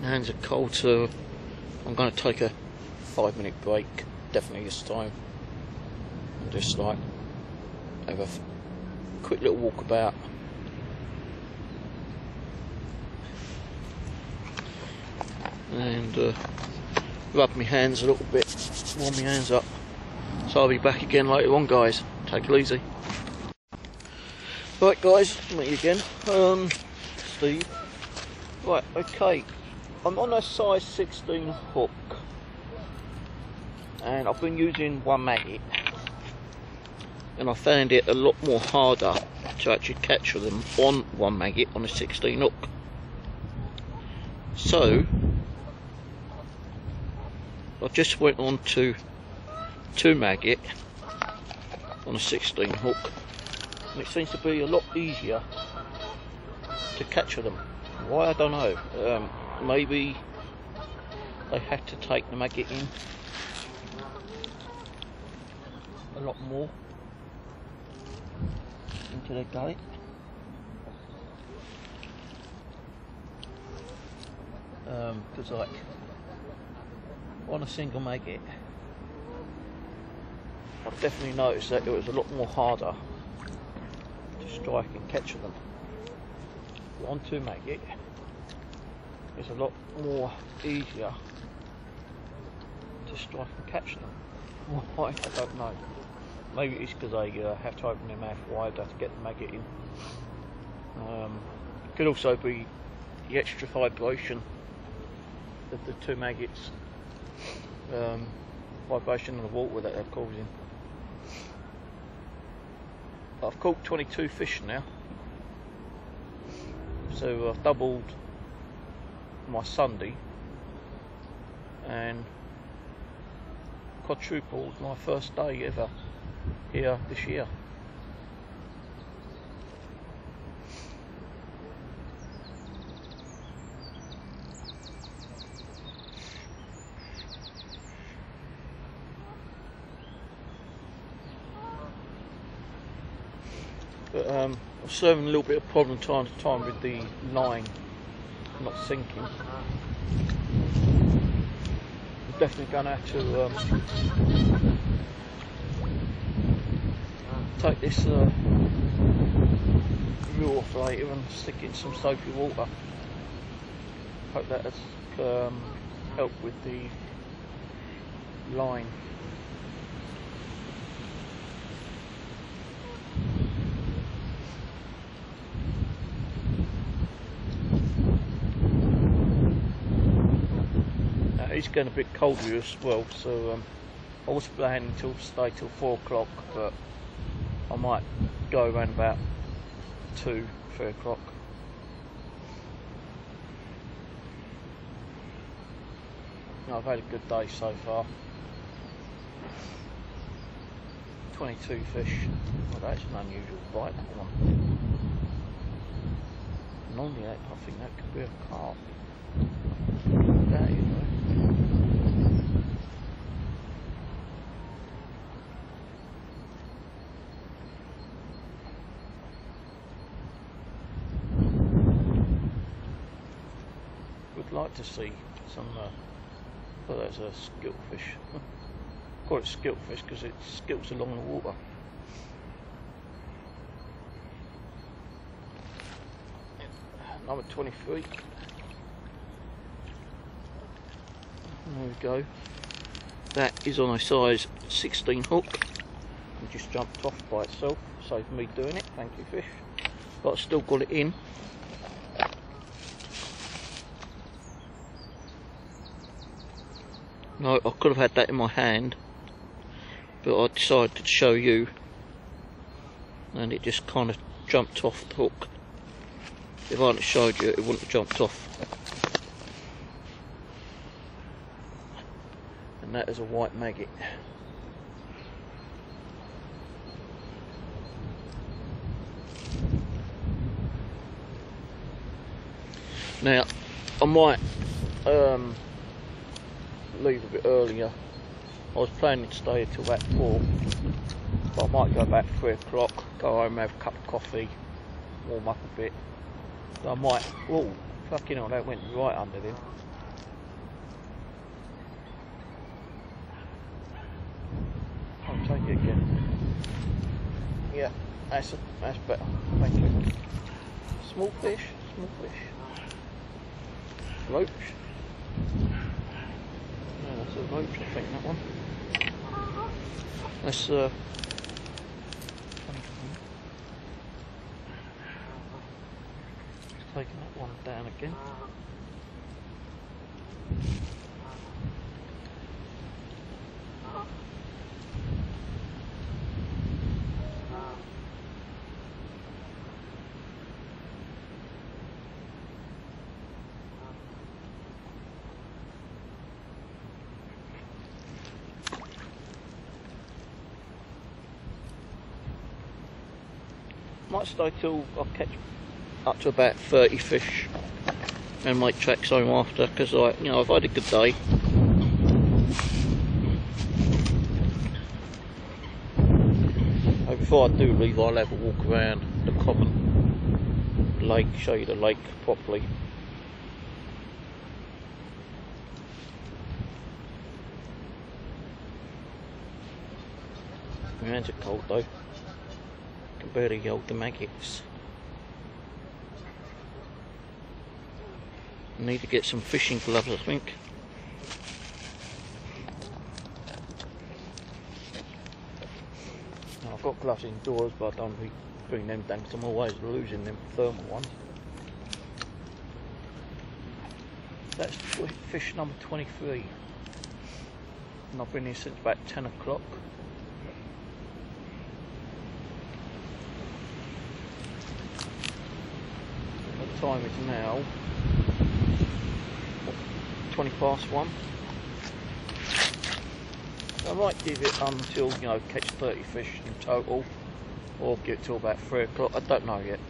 Hands are cold, so I'm going to take a five minute break, definitely this time. And just like have a quick little walk about. and uh, rub my hands a little bit, warm my hands up. So I'll be back again later on, guys. Take it easy. Right, guys, meet you again. Um, Steve. Right, okay. I'm on a size 16 hook, and I've been using one maggot, and I found it a lot more harder to actually capture them on one maggot on a 16 hook. So, I just went on to two maggot on a 16 hook and it seems to be a lot easier to capture them. Why I don't know. Um, maybe they have to take the maggot in a lot more into their gullet. Because like on a single maggot, I've definitely noticed that it was a lot more harder to strike and catch them. On two maggot, it's a lot more easier to strike and catch them. Why? I don't know. Maybe it's because they uh, have to open their mouth wider to get the maggot in. Um, could also be the extra vibration of the two maggots, um, vibration in the water that they're causing. I've caught 22 fish now, so I've doubled my Sunday and quadrupled my first day ever here this year. But was having a little bit of problem time to time with the line not sinking. I'm definitely going to have to um, take this uh, off later and stick it in some soapy water. Hope that has um, helped with the line. it's getting a bit cold here as well, so um, I was planning to stay till four o'clock, but I might go around about two, three o'clock. I've had a good day so far. 22 fish. Well, that's an unusual bite, that one. Normally, I think that could be a carp. Would like to see some. Uh, well, that's a skillfish. Call it skillfish because it skilts along the water. Number 23. There we go. That is on a size 16 hook. Just jumped off by itself. Saved me doing it. Thank you, fish. But I've still got it in. No, I could have had that in my hand, but I decided to show you, and it just kind of jumped off the hook. If I hadn't showed you, it wouldn't have jumped off. And that is a white maggot. Now, I might um, leave a bit earlier. I was planning to stay until about four, but I might go back three o'clock, go home, have a cup of coffee, warm up a bit. So I might. Oh, fucking hell, that went right under them. I'll take it again. Yeah, that's a, that's better. Thank you. Small fish, small fish. Roach. That's a I think that one. That's uh. Taking that one down again. Might stay till I catch up to about 30 fish and make tracks home after because I, you know, I've had a good day. Before I do leave, I'll have a walk around the common lake, show you the lake properly. Hands are cold though. The maggots. Need to get some fishing gloves, I think. Now, I've got gloves indoors, but I don't bring them down 'cause I'm always losing them thermal ones. That's fish number 23. And I've been here since about 10 o'clock. Time is now what, 20 past 1. I might give it until, you know, catch 30 fish in total, or give it till about 3 o'clock. I don't know yet.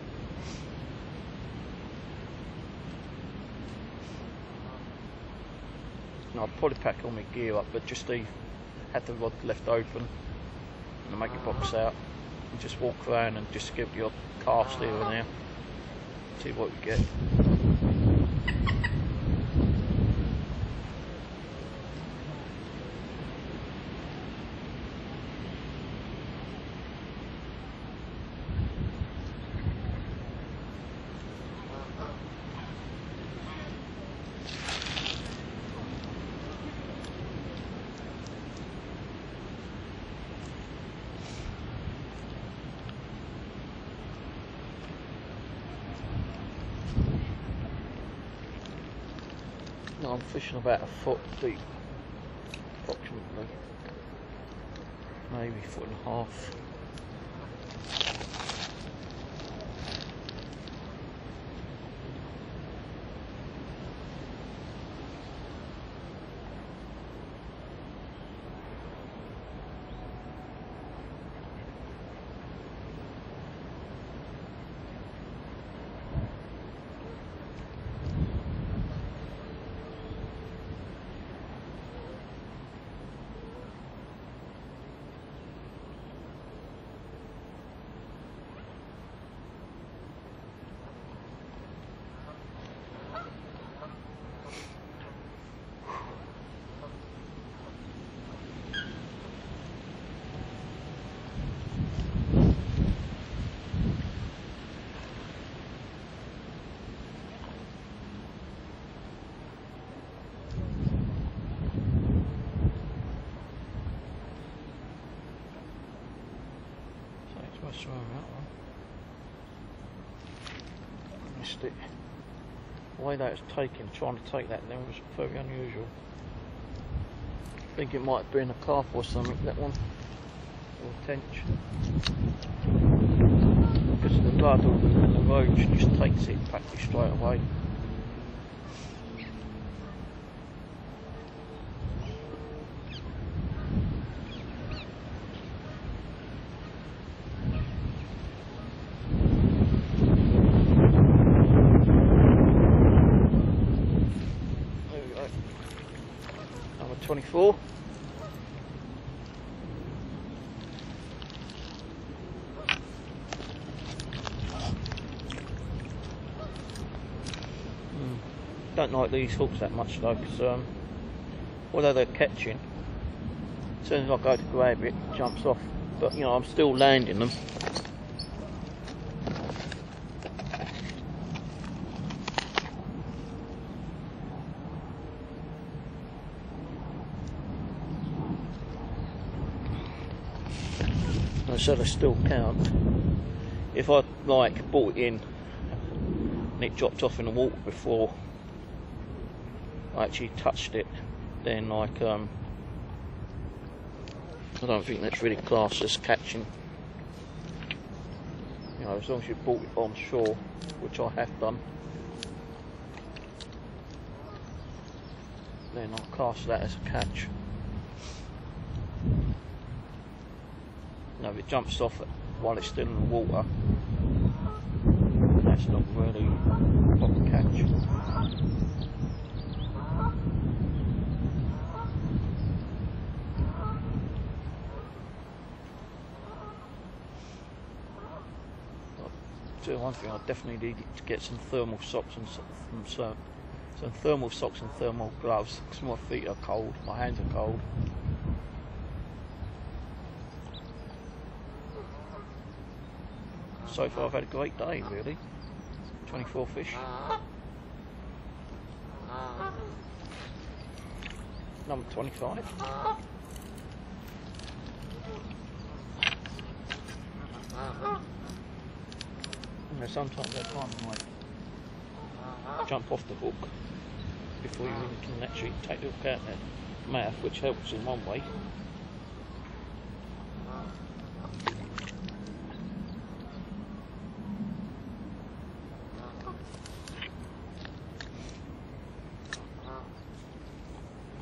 And I'll probably pack all my gear up, but just leave, have the rod left open, and make your box out, and just walk around and just give your cast here and there, see what we get. About a foot deep, approximately. Maybe foot and a half. So it's West Row, that one. Missed it. The way that was taken, trying to take that there was very unusual. I think it might have been a carp or something, that one. Or tench. Because the blood or the, roach just takes it practically straight away. There we go. Number 24. Hmm. Don't like these hooks that much though, because um, although they're catching, as soon as I go to grab it, it jumps off. But you know, I'm still landing them. I said I still count. If I like bought in and it dropped off in the water before I actually touched it, then like um I don't think that's really classed as catching. You know, as long as you brought it on shore, which I have done, then I'll class that as a catch. Now, if it jumps off while it's still in the water, that's not really a catch. I'll tell one thing, I definitely need to get some thermal socks and so- from some, some thermal socks and thermal gloves because my feet are cold, my hands are cold. So far, I've had a great day, really. 24 fish. Number 25. You know, sometimes I can't like uh-huh. jump off the hook before you even can actually take the hook out their mouth, which helps in one way. Uh-huh.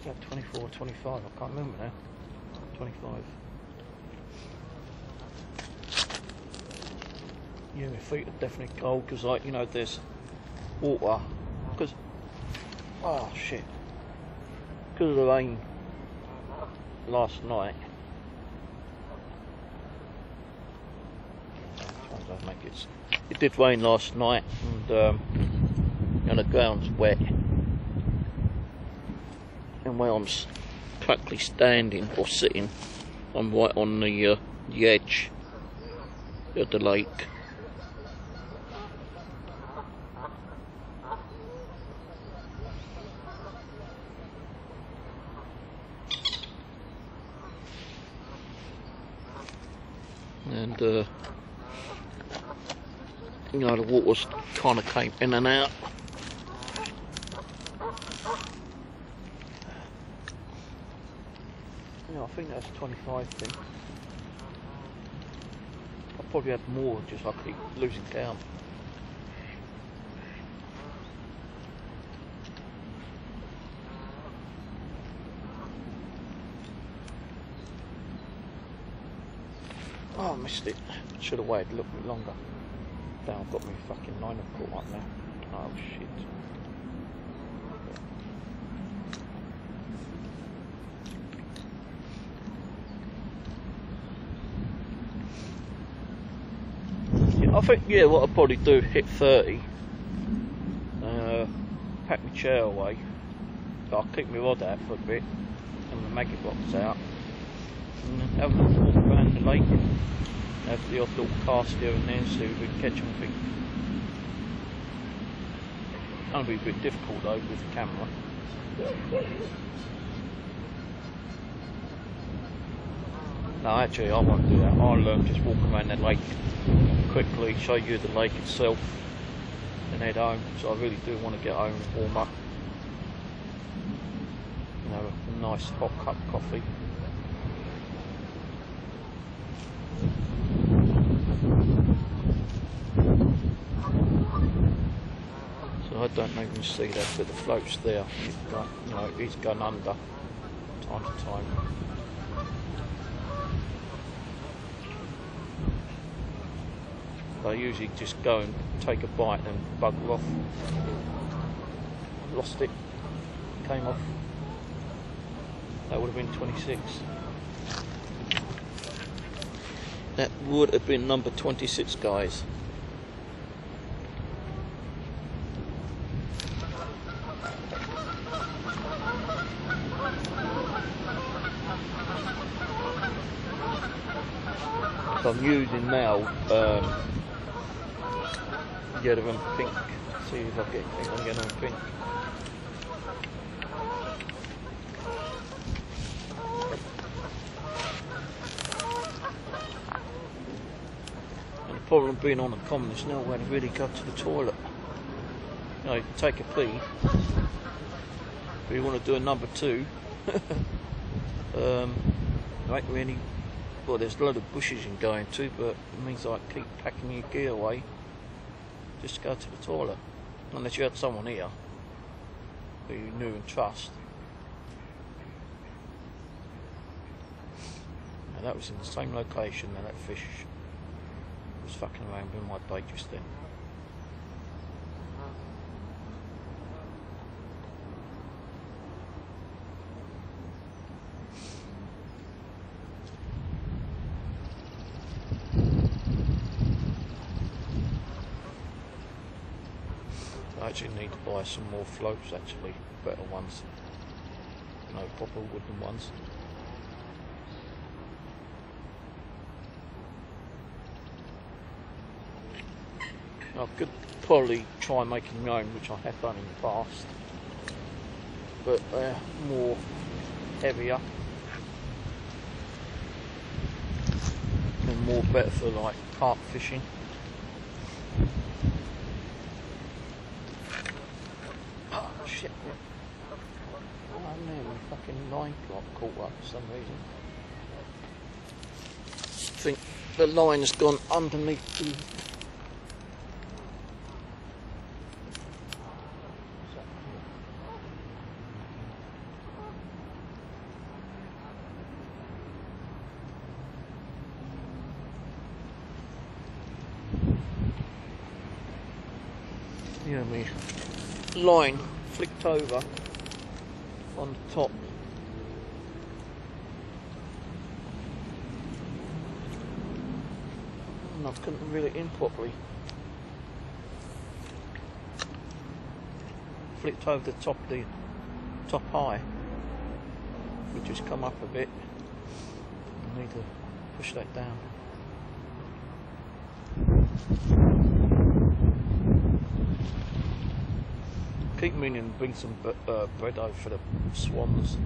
Yeah, 24, 25, I can't remember now. 25. Yeah, my feet are definitely cold because, like, you know, there's water. Because, oh shit. Because of the rain last night. It. Did rain last night, and um, and the ground's wet. And where I'm practically standing or sitting, I'm right on the uh, the edge of the lake. and uh, you know the water's kind of came in and out. Yeah, I think that's 25 thing. I probably had more, just I keep losing count. Oh, I missed it. Should have waited a little bit longer. Now I've got me fucking liner caught up now. Oh shit. Yeah, I think yeah, what I'll probably do hit thirty. Uh, pack my chair away. I'll keep my rod out for a bit, and the maggot box out, and have a walk around the lake. Have the odd little cast and we can catch anything. Gonna be a bit difficult though with the camera. No, actually, I won't do that. I'll just walk around the lake quickly, show you the lake itself, and head home. So I really do want to get home and warm up. You know, a nice hot cup of coffee. So I don't even see that, but the float's there. Gone, you know, he's gone under time to time. I usually just go and take a bite and bugger off. Lost it, came off. That would have been 26. That would have been number 26, guys. I'm using now um, yellow and pink. See if I get anything on yellow and pink. And the problem being on the common is nowhere to really go to the toilet. You know, take a pee. But you want to do a number two. um, ain't really well, there's a lot of bushes you can go into, but it means I keep packing your gear away just to go to the toilet. Unless you had someone here who you knew and trust. And that was in the same location that that fish was fucking around with my bait just then. I actually need to some more floats actually, better ones. No proper wooden ones. I could probably try making my own, which I have done in the past. But they're more heavier. And more better for like carp fishing. Oh shit. Oh man, my fucking line got caught up for some reason. I think the line has gone underneath the Yeah, me line flicked over on the top. And I couldn't reel it in properly. Flicked over the top the top eye, which has come up a bit. I need to push that down. Keep meaning to bring some uh, bread over for the swans.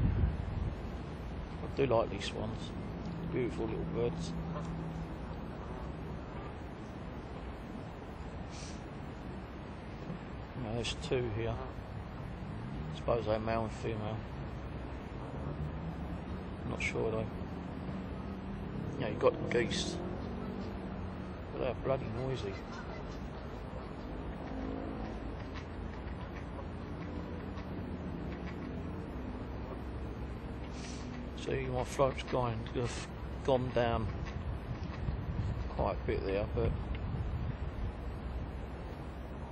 I do like these swans. Beautiful little birds. Now, there's two here. I suppose they're male and female. I'm Not sure though. Yeah, you got geese. But they're bloody noisy. See, my float's going gone down quite a bit there, but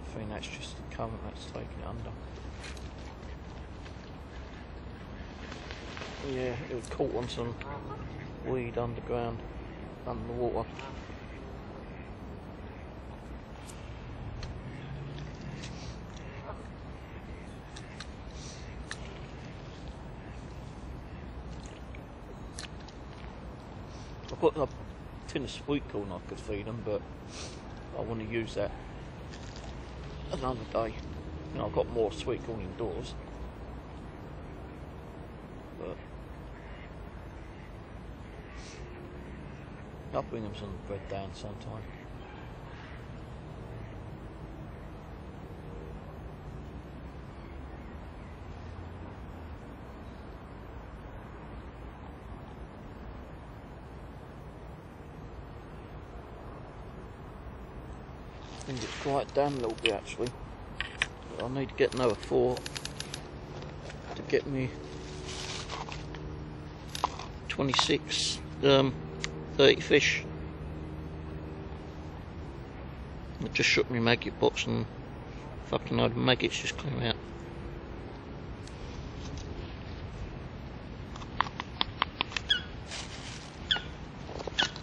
I think that's just the current that's taking it under. Yeah, it was caught on some weed underground, under the water. I've got a tin of sweet corn I could feed them, but I want to use that another day. You know, I've got more sweet corn indoors. But I'll bring them some bread down sometime. Quite down a little bit actually. But I need to get another four to get me 26, um, 30 fish. I just shook my maggot box and fucking of maggots just came out.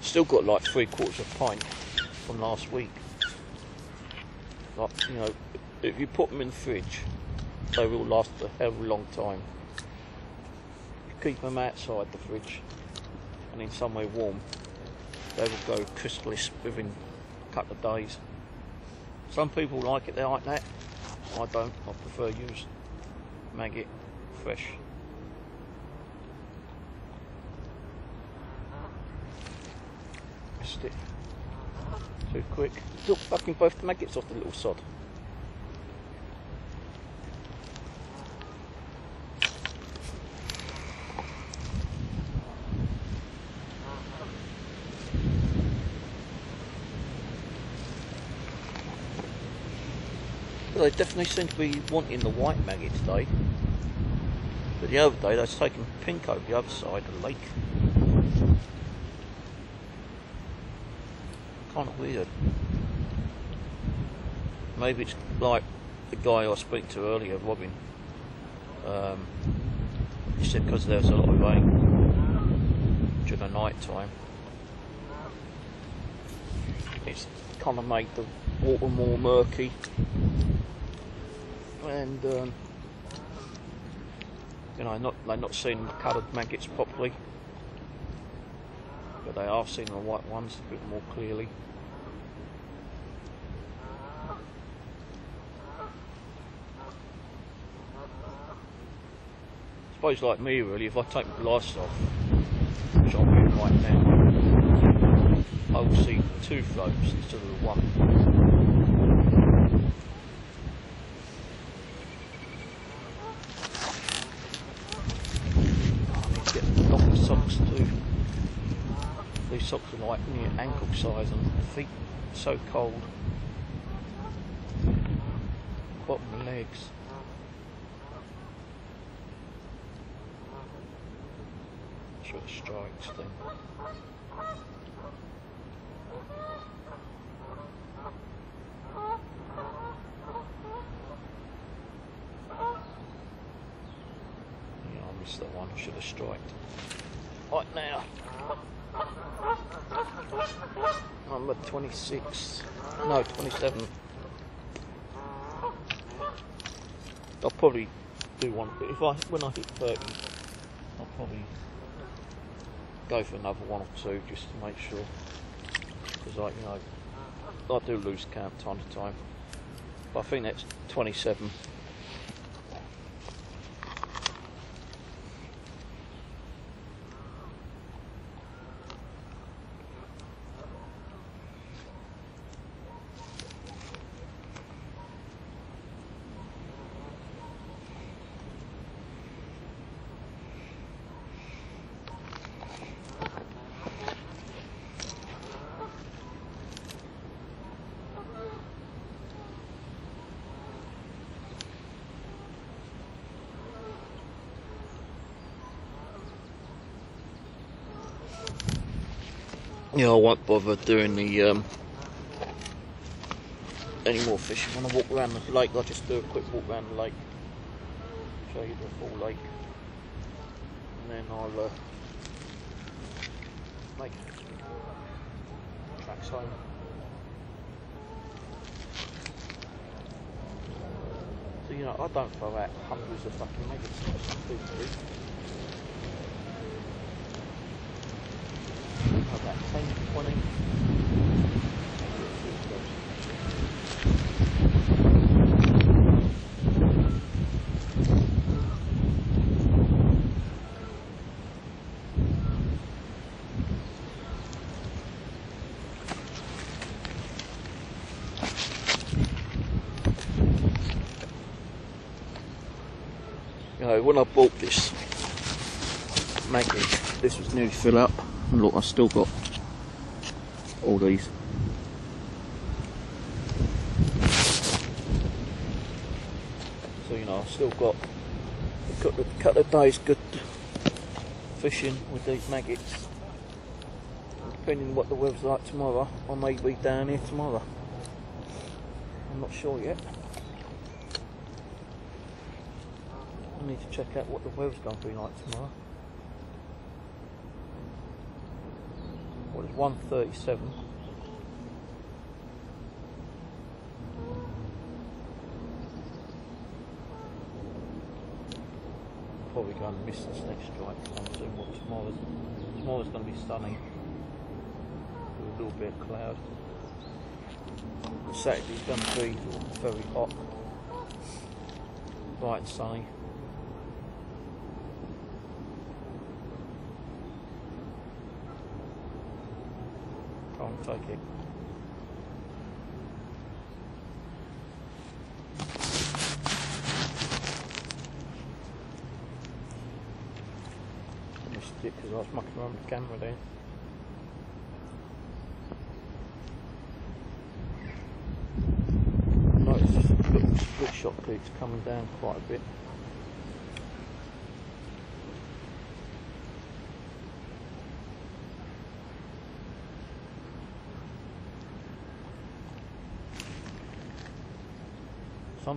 Still got like three quarters of a pint from last week. Like, you know, if you put them in the fridge, they will last a hell of a long time. Keep them outside the fridge and in somewhere warm, they will go chrysalis within a couple of days. Some people like it they like that. I don't. I prefer use maggot fresh. Missed it. Too quick. Look, fucking both the maggots off the little sod. They definitely seem to be wanting the white maggot today. But the other day they was taking pink over the other side of the lake. Kind of weird. Maybe it's like the guy I spoke to earlier, Robin. Um, he said because there was a lot of rain during the night time. It's kind of made the water more murky and um, you know, not they're not seeing the coloured maggots properly, but they are seeing the white ones a bit more clearly. suppose like me really, if I take my lights off, which I'm doing right now, I will see two floats instead of the one. socks too. These socks are like near ankle size and feet so cold. Bottom legs. Of strikes thing. Yeah, I missed that one. I should have striked. Right now. Number 26. No, 27. I'll probably do one, but if I when I hit 30, I'll probably go for another one or two just to make sure. Because I, you know, I do lose count time to time. But I think that's 27. Yeah, I won't bother doing the um, any more fishing when I walk around the lake. I'll just do a quick walk around the lake, show you the full lake, and then I'll uh, make tracks home. So you know, I don't throw out hundreds of fucking maggots. About 10, 20. You know, when I bought this magnet, this was nearly fill up. And look, I've still got all these. So you know, I've still got a couple of, couple of days good fishing with these maggots. Depending on what the weather's like tomorrow, I may be down here tomorrow. I'm not sure yet. I need to check out what the weather's going to be like tomorrow. What is 137? Probably going to miss this next strike soon. What tomorrow's tomorrow's going to be stunning with a little bit of cloud. Saturday's going to be very hot, bright and sunny. Take it. I missed it because I was mucking around with the camera there. Notice this little split shot peaks coming down quite a bit.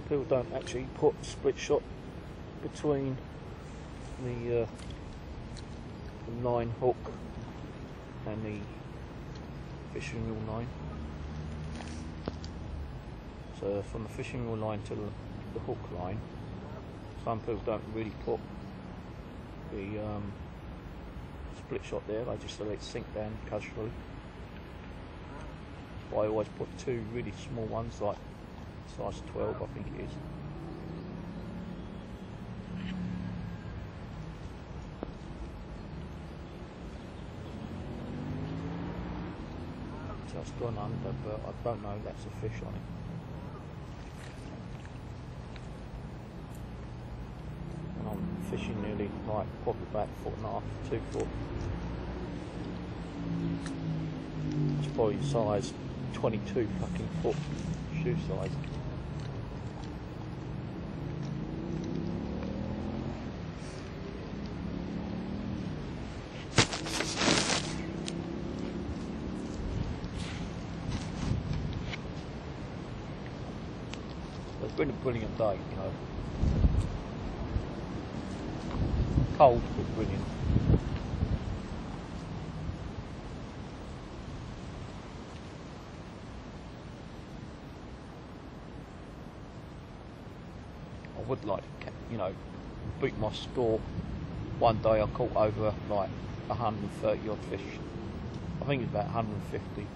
People don't actually put split shot between the, uh, the line hook and the fishing reel line. So from the fishing reel line to the, the hook line, some people don't really put the um, split shot there. They just let it sink down casually. I always put two really small ones, like size 12, I think it is. Just gone under, but I don't know that's a fish on it. And I'm fishing nearly like probably about a foot and a half, two foot. It's probably size 22 fucking foot shoe size. It's day, you know. Cold but brilliant. I would like to, you know, beat my score. One day I caught over like 130 odd fish. I think it's about 150.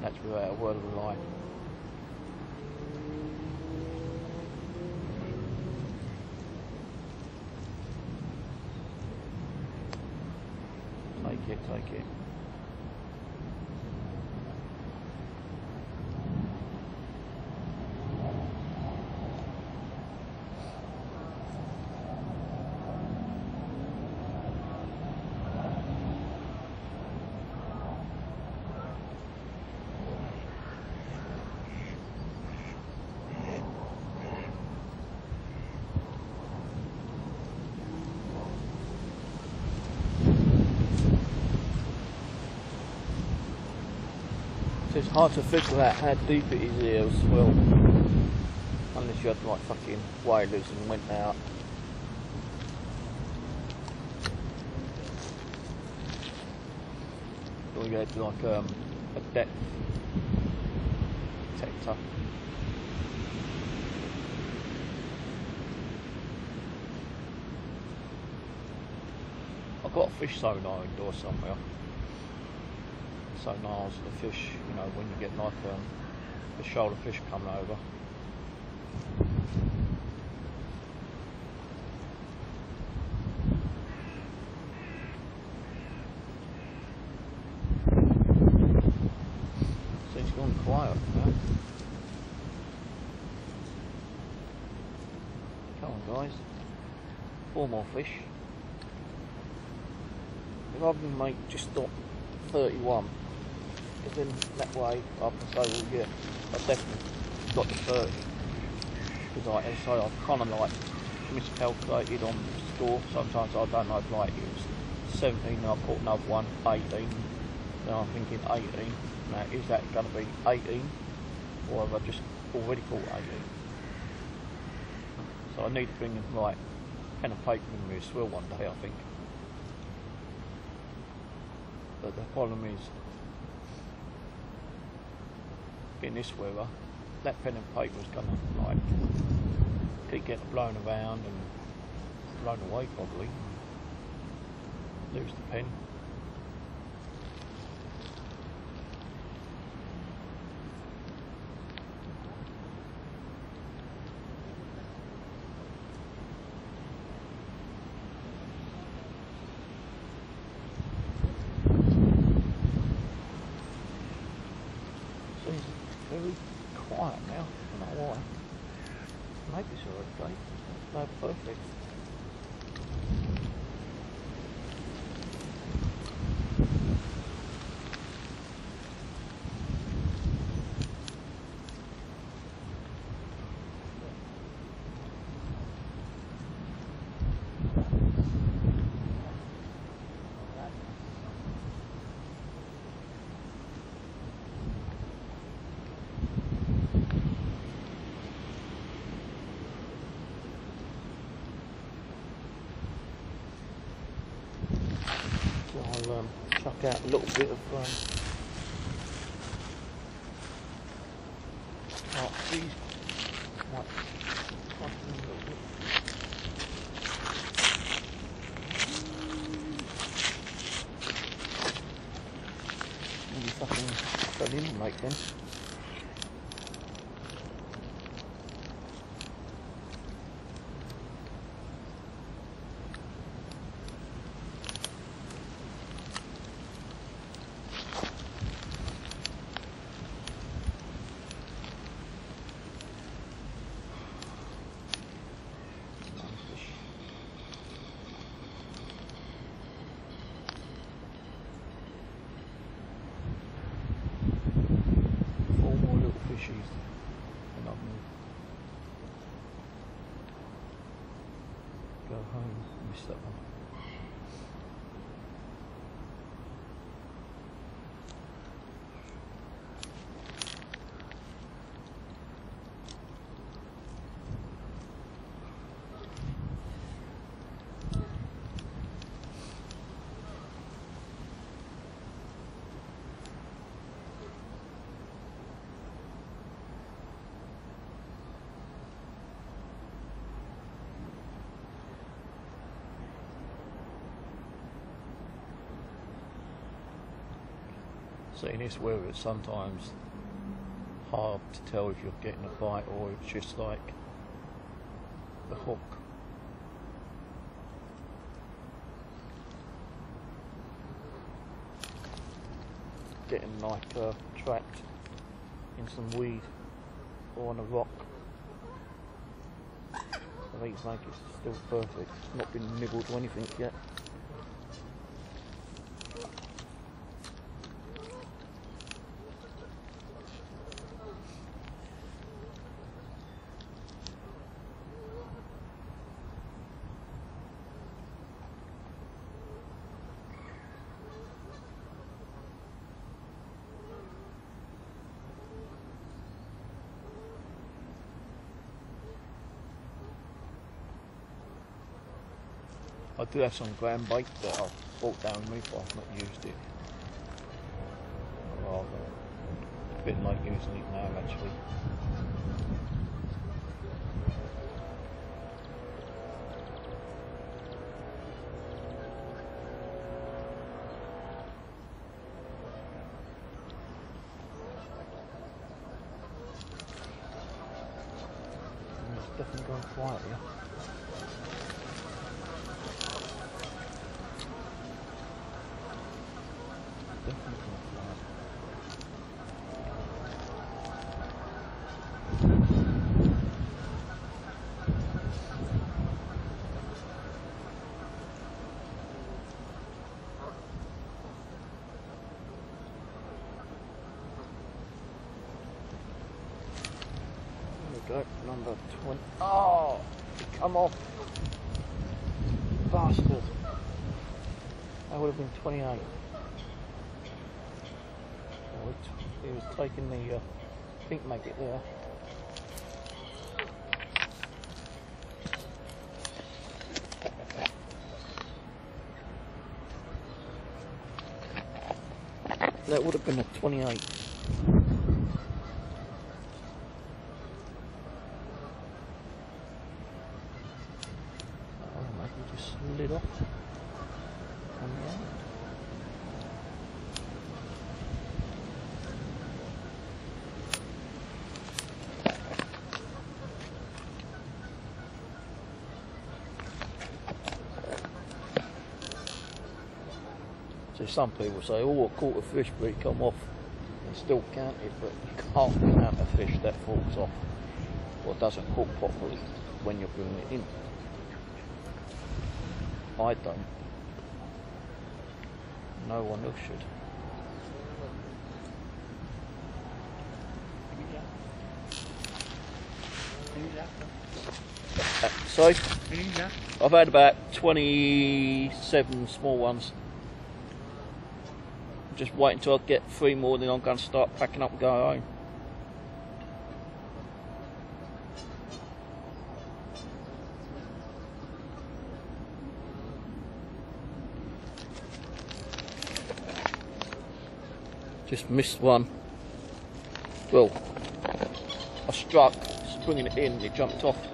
That's without a word of a lie. It, it. Hard to figure out how deep it is here as well. Unless you had like fucking waders and went out. Or you had like um, a depth detector. I've got a fish sonar indoors somewhere sonars of the fish, you know, when you get like um, the shoulder fish coming over. So it's gone quiet. Come on guys. Four more fish. If I can make just stop 31 because then that way I can say, well, yeah, I definitely got the 30. Because I say, I've kind of like miscalculated on the score. Sometimes I don't know if like it was 17 and I caught another one, 18. Then I'm thinking 18. Now, is that going to be 18? Or have I just already caught 18? So I need to bring like pen and paper with me as well one day, I think. But the problem is, in this weather, that pen and paper is to like keep getting blown around and blown away probably. Lose the pen. Seems very quiet now. I don't know why. Maybe it's alright, no perfect. So I'll um, chuck out a little bit of um, species. And I can go home. Miss that one. Seeing this where it's sometimes hard to tell if you're getting a bite or it's just like the hook. Getting like uh, trapped in some weed or on a rock. I think it's like it's still perfect. It's not been nibbled or anything yet. Do have some groundbait that I've brought down with, but I've not used it. A bit like using it now actually. Mm, It's definitely going quiet here. Definitely going quiet. There we go, number 20. Oh, come off. Bastard. That would have been 28. Oh, it, he was taking the uh, pink maggot there. That would have been a 28. Oh, maybe just slid off. on the end. So some people say, oh, I caught a fish, but it come off and still count it, but you can't count a fish that falls off or doesn't hook properly when you're bringing it in. I don't. No one else should. Uh, sorry? I've had about 27 small ones. Just wait until I get three more, then I'm going to start packing up and go home. Just missed one. Well, I struck, just bringing it in, it jumped off.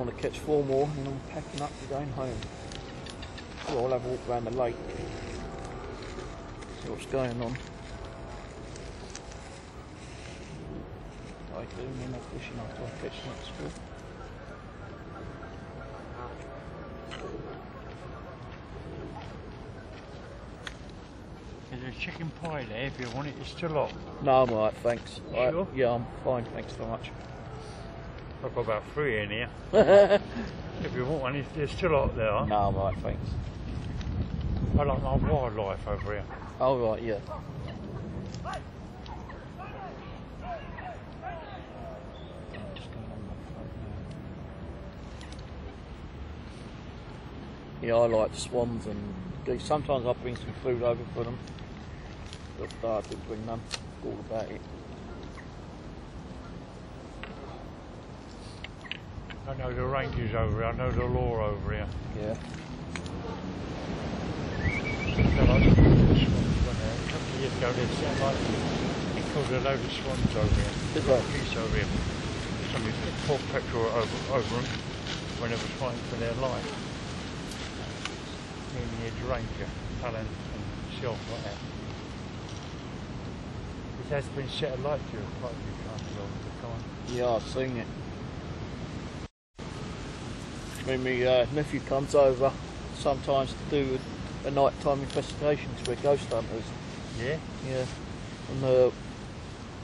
Want to catch four more and I'm packing up and going home. Well, I'll have a walk around the lake, see what's going on. I do no more fishing after I catch next school. There's a chicken pie there if you want it. It's still on. No, I'm alright, thanks. I- Sure? yeah, I'm fine, thanks so much. I've got about three in here. If you want one, it's- there's still a lot there. No, I'm right, thanks. I like my wildlife over here. Oh, right, yeah. Yeah, I like swans and geese. Sometimes I bring some food over for them. But I didn't bring none. All about it. I know the rangers over here. I know the law over here. Yeah. So I the swans one there. A couple of years ago, they said like they killed a load of swans over here. Did they? Geese over here. Somebody poured petrol over, over them when they were fighting for their life. Me and the Edge Ranger, Alan and myself like that. It has been set alight to quite a few times over the time. Yeah, I've seen it. When my uh, nephew comes over sometimes to do a nighttime investigation because we're ghost hunters. Yeah? Yeah. And uh,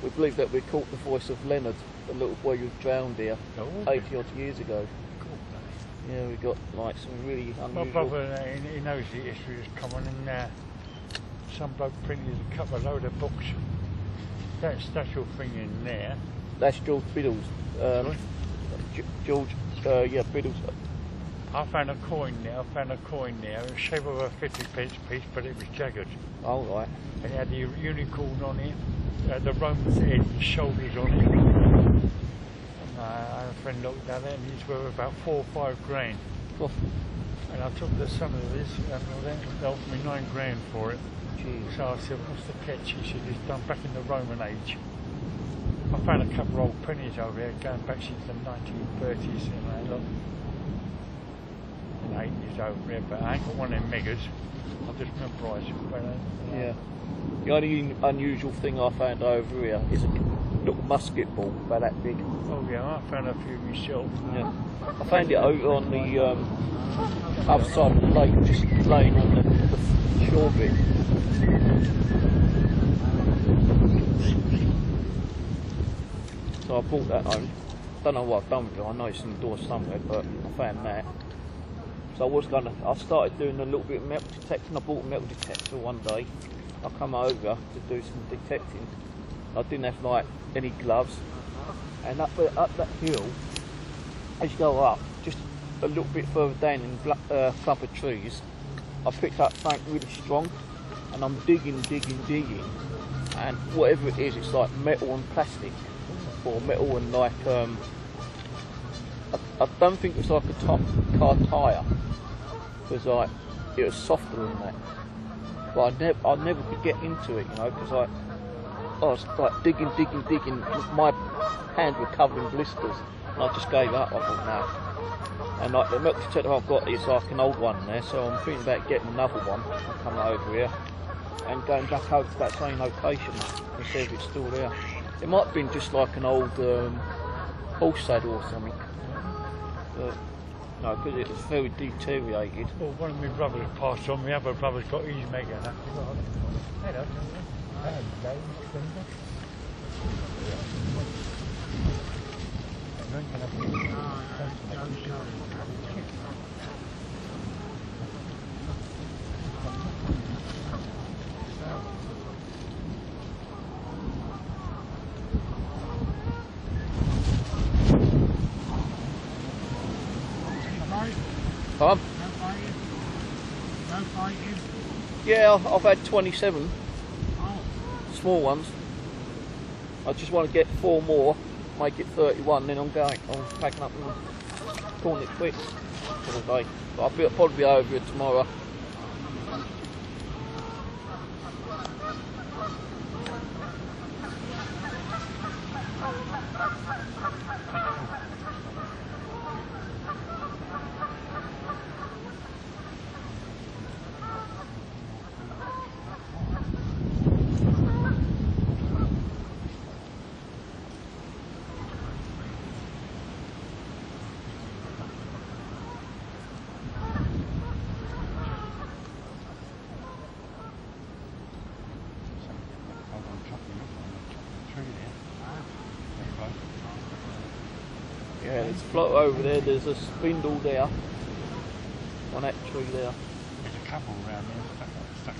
we believe that we caught the voice of Leonard, the little boy who drowned here Oh, 80 odd years ago. Yeah, we got like some really unusual... My brother, uh, he, he knows the history is common, and uh, some bloke printed a couple of load of books. That statue thing in there. That's George Biddles. Um, George, uh, yeah, Biddles. I found a coin there. I found a coin there. It was shape of a 50 pence piece, but it was jagged. Oh, right. And it had the unicorn on it, uh, the Roman's head and shoulders on it. And uh, I had a friend looked at it, and he's worth about four or five grand. Oh, And I took the son of this, and they offered me nine grand for it. jeez. So I said, what's the catch? He said, it's done back in the Roman age. I found a couple of old pennies over here going back since the 1930s and they in 80s over here, but I ain't got one of them megas. I've just memorised it. But, uh, Yeah. The only unusual thing I found over here is a little musket ball about that big. Oh yeah, I found a few myself. Yeah. I found it over on the um, other side of the lake, just laying on the, the shore bit. So I brought that home. Don't know what I've done with it. I know it's in the door somewhere, but I found that. So I was gonna. I started doing a little bit of metal detecting. I bought a metal detector one day. I come over to do some detecting. I didn't have like any gloves, and up up that hill, as you go up, just a little bit further down in a uh, clump of trees, I picked up something really strong, and I'm digging, digging, digging, and whatever it is, it's like metal and plastic, or metal and like um, I, I don't think it's like a top car tyre, because like it was softer than that. But I never, I never could get into it, you know, because like I was like digging, digging, digging. My hands were covered in blisters, and I just gave up. I thought, no. And like the milk detector I've got is like an old one there, so I'm thinking about getting another one. and coming over here and going back over to that same location and see if it's still there. It might have been just like an old um, horse saddle or something. But no, because it was very deteriorated. Well, one of my brothers passed on, my other brother's got his mega now. Hello. Hello, Yeah, I've- had 27 Oh, small ones. I just want to get four more, make it 31, then I'm going. I'm packing up and calling it quits for the day. But I'll, be, I'll probably be over here tomorrow. Over there, there's a spindle there. On that tree there. There's a couple around there stuck, stuck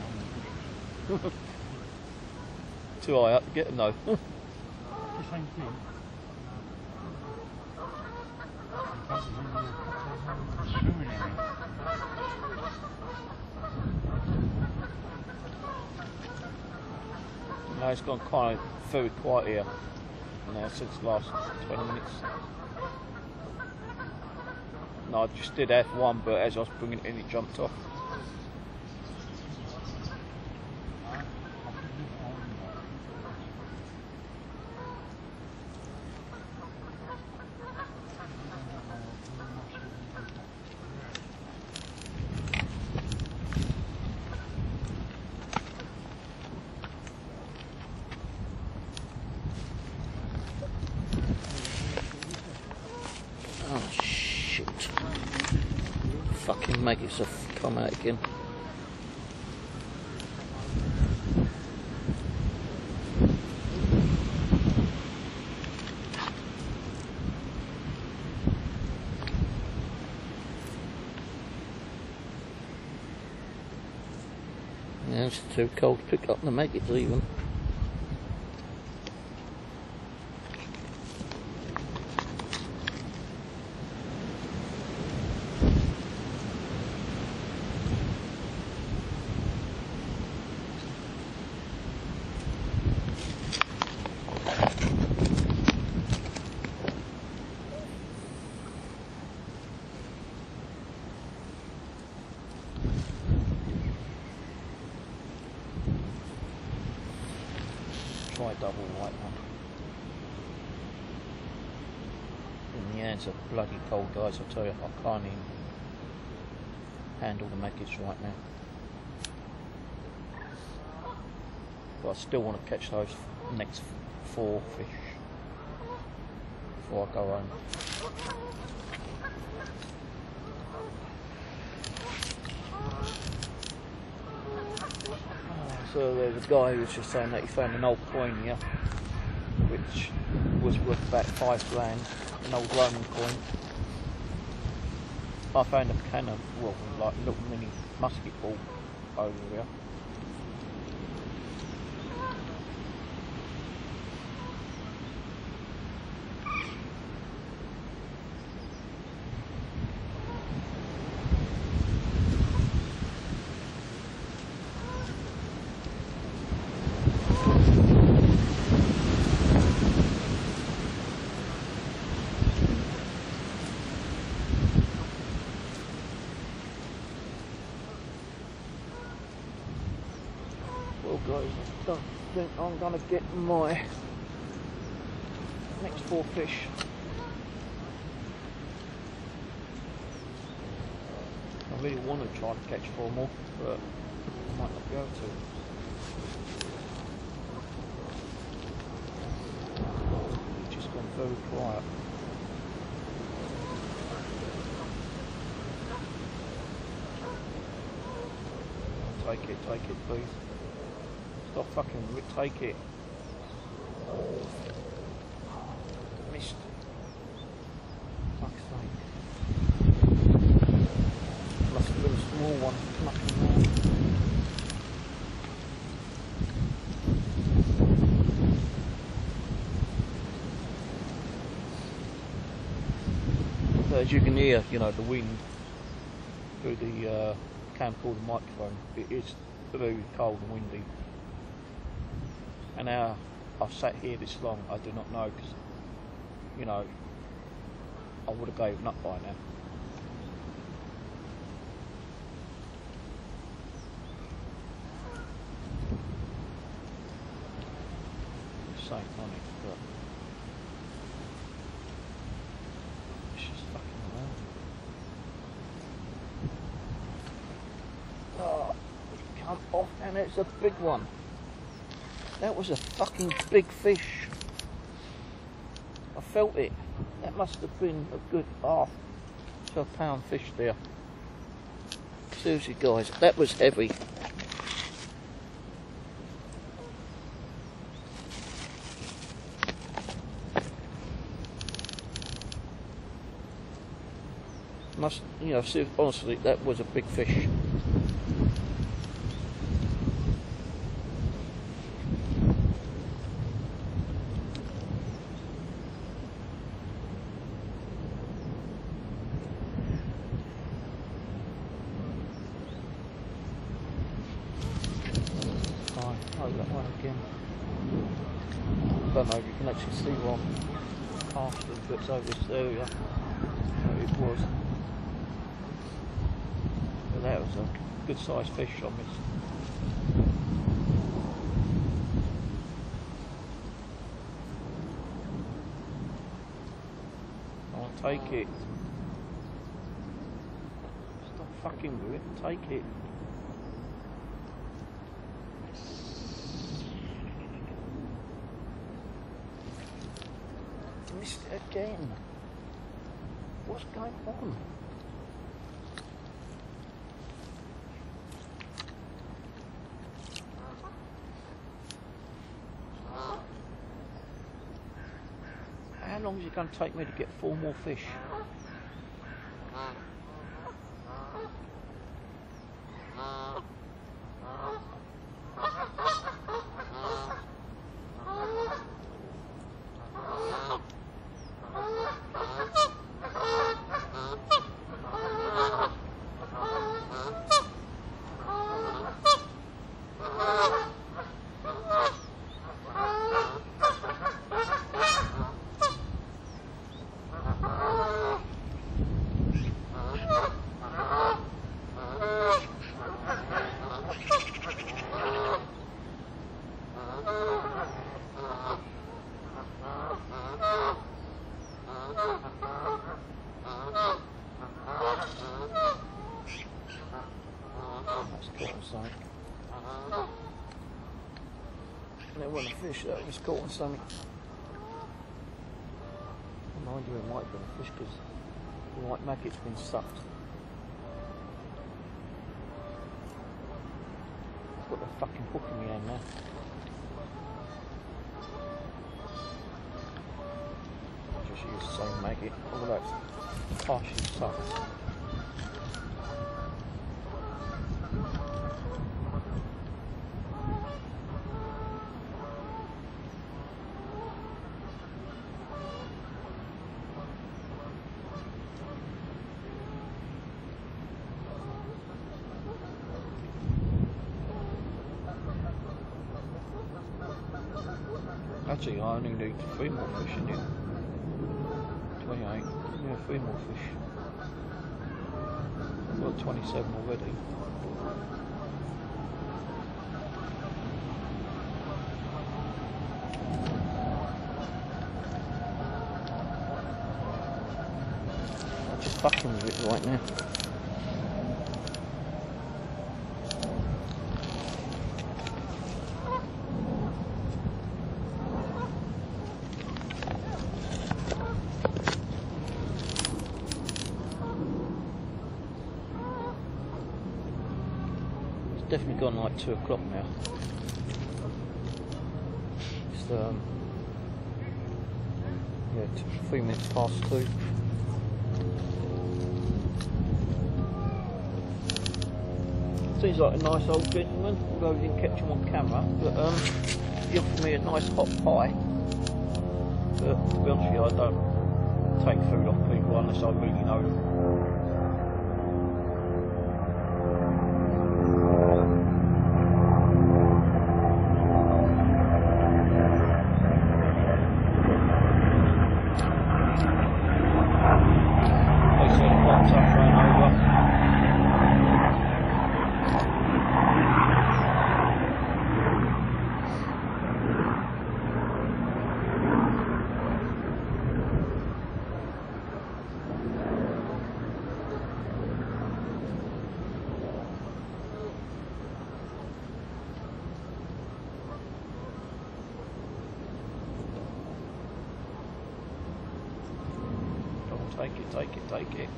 on the Too high up to get them though. The same thing. There's only a couple of them swimming in it. no, it's gone quite very quiet here. Now since the last 20 minutes. No, I just did F1, but as I was bringing it in, it jumped off. Oh shit. Fucking maggots have come out again. Too cold to pick up the maggots even. Try double white one. And yeah, it's a bloody cold, guys. I tell you, I can't even handle the maggots right now. But I still want to catch those next four fish before I go home. So there's a guy who was just saying that he found an old coin here, which was worth about five grand, an old Roman coin. I found a cannon, well, like little mini musket ball over here. Well guys, I don't think Gonna get my next four fish. I really want to try to catch four more, but I might not be able to. It's just gone very quiet. Take it, take it, please. Stop fucking take it. Missed. Fuck's sake. Must have been a small one. As you can hear, you know, the wind through the uh, camcorder microphone, it is very cold and windy. And now I've sat here this long, I do not know because, you know, I would have given up by now. Same money, but it's just fucking around. Oh, come off and it's a big one. That was a fucking big fish. I felt it. That must have been a good half to a pound fish there. Seriously, guys, that was heavy. must, you know, honestly, that was a big fish. Fine, over that one again. don't know if you can actually see one past the bits over this area. So it was. But that was sized fish on this. I'll take it. Stop fucking with it. Take it. Missed it again. What's going on? How long is it going to take me to get four more fish? Ah. That's caught on something. That wasn't a fish, that was caught on something. Mind you, it might have been a fish because the white maggot's been sucked. I've got the fucking hook in my hand now. Just use the same maggot, although it's partially sucked. Actually, I only need three more fish in here. 28. Yeah, three more fish. I've got 27 already. I'm just fucking with it right now. It's definitely gone like two o'clock now. It's um, yeah, t- three minutes past two. Seems like a nice old gentleman, although we didn't catch him on camera. But um, he offered me a nice hot pie. But to be honest with you, I don't take food off people unless I really know them. They said a hot tub ran over. Come on, take it, take it, take it.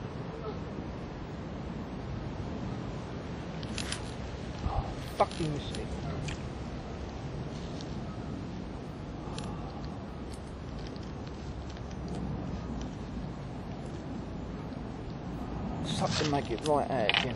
Oh, fucking missed it. Suck the maggot right eh, out again.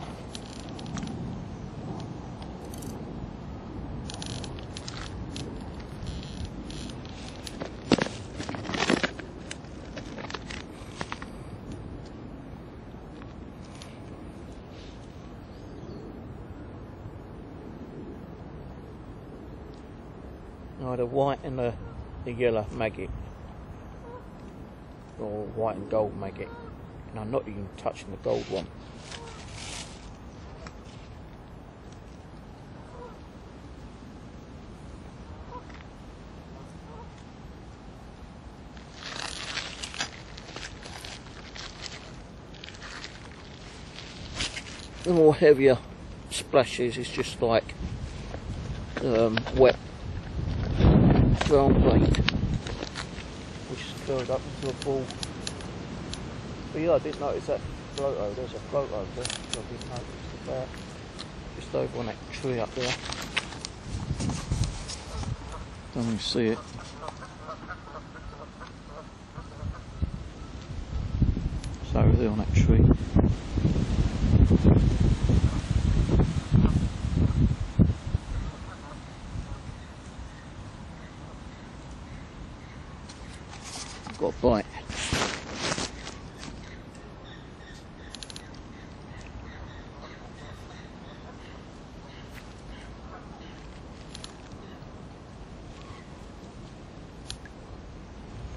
No, the white and the, the yellow maggot. Or white and gold maggot. And I'm not even touching the gold one. The more heavier splashes is just like um, wet groundbait which is filled up into a ball. But yeah, I didn't notice that float over. There's a float over there. I that. Just over on that tree up there. Don't really see it. It's over there on that tree. Got a bite.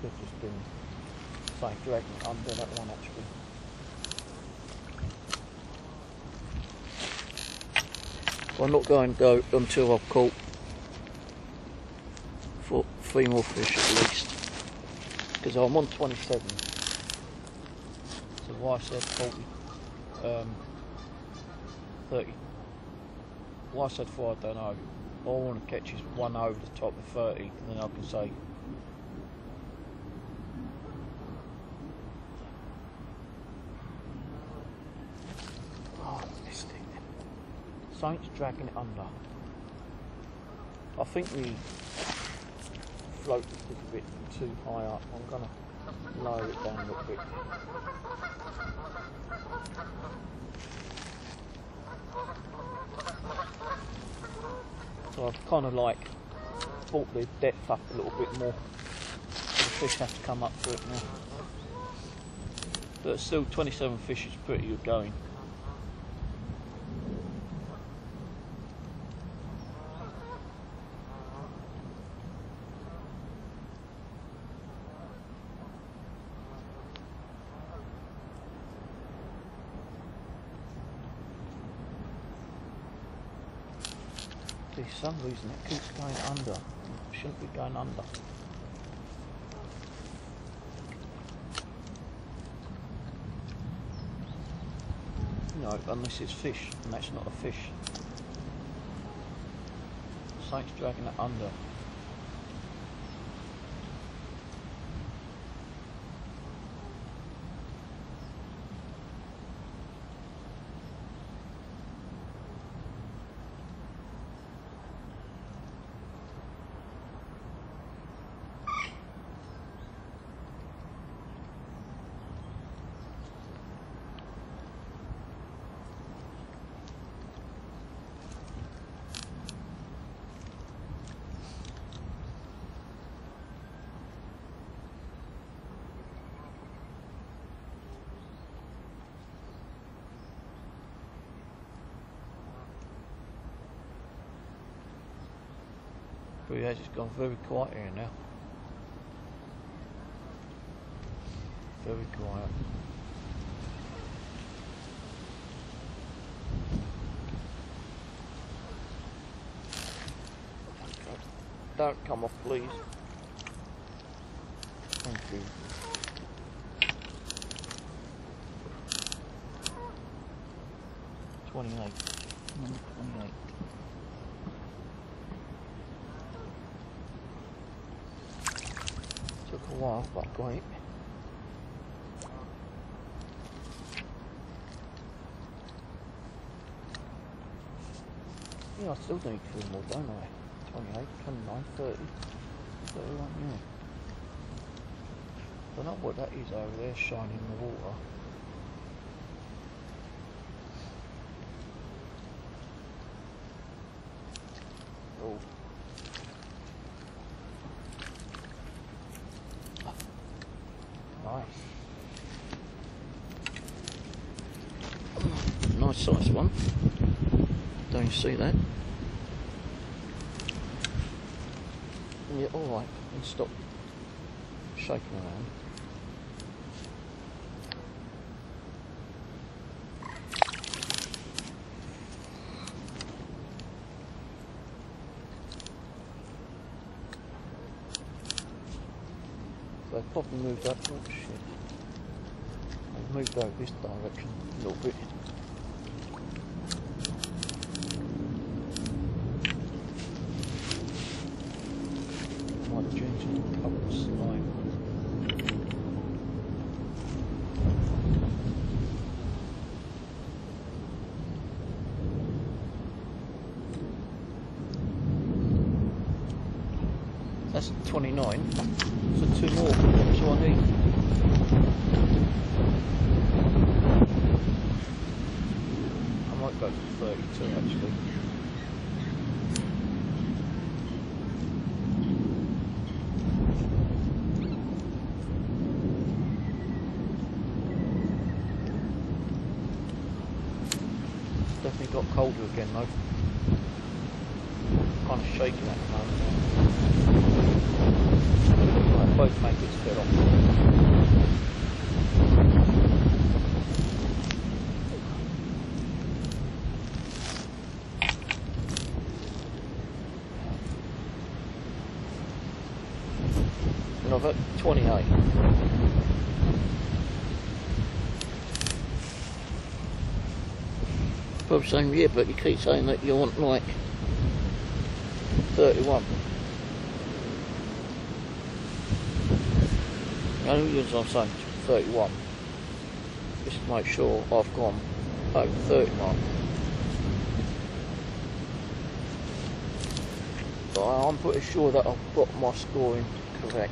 Could have just been like dragging it under that one actually. I'm not going to go until I've caught four, three more fish at least because I'm on 27. So why I said 40, um, 30. Why I said four, I don't know. All I want to catch is one over the top of 30, and then I can say. Oh, I missed Something's dragging it under. I think we float a little bit too high up. I'm gonna lower it down a little bit. So I've kind of like brought the depth up a little bit more. The fish have to come up for it now. But still 27 fish is pretty good going. For some reason it keeps going under. It shouldn't be going under. No, unless it's fish, and that's not a fish. Something's dragging it under. But yeah, it's just gone very quiet here now. Very quiet. Don't come off, please. Thank you. Twenty-eight. Twenty-eight. A while, but. Yeah, I still need three more, don't I? 28, 29, 30, 31, yeah. Don't know what that is over there shining in the water. Oh. Nice. Nice size one. Don't you see that? Yeah, alright, and stop shaking around. So I've probably moved up. Oh shit. I've moved out this direction a little bit. Might have changed the colour slightly. That's 29. So two more. That's what I need. I might go for 32 actually. Definitely got colder again though. Kind of shaking at the moment. Right, both make it fit off. And I've got 28. Probably saying, yeah, but you keep saying that you want like 31. The only reason I'm saying 31 is to make sure I've gone over 30 mark. But I'm pretty sure that I've got my scoring correct.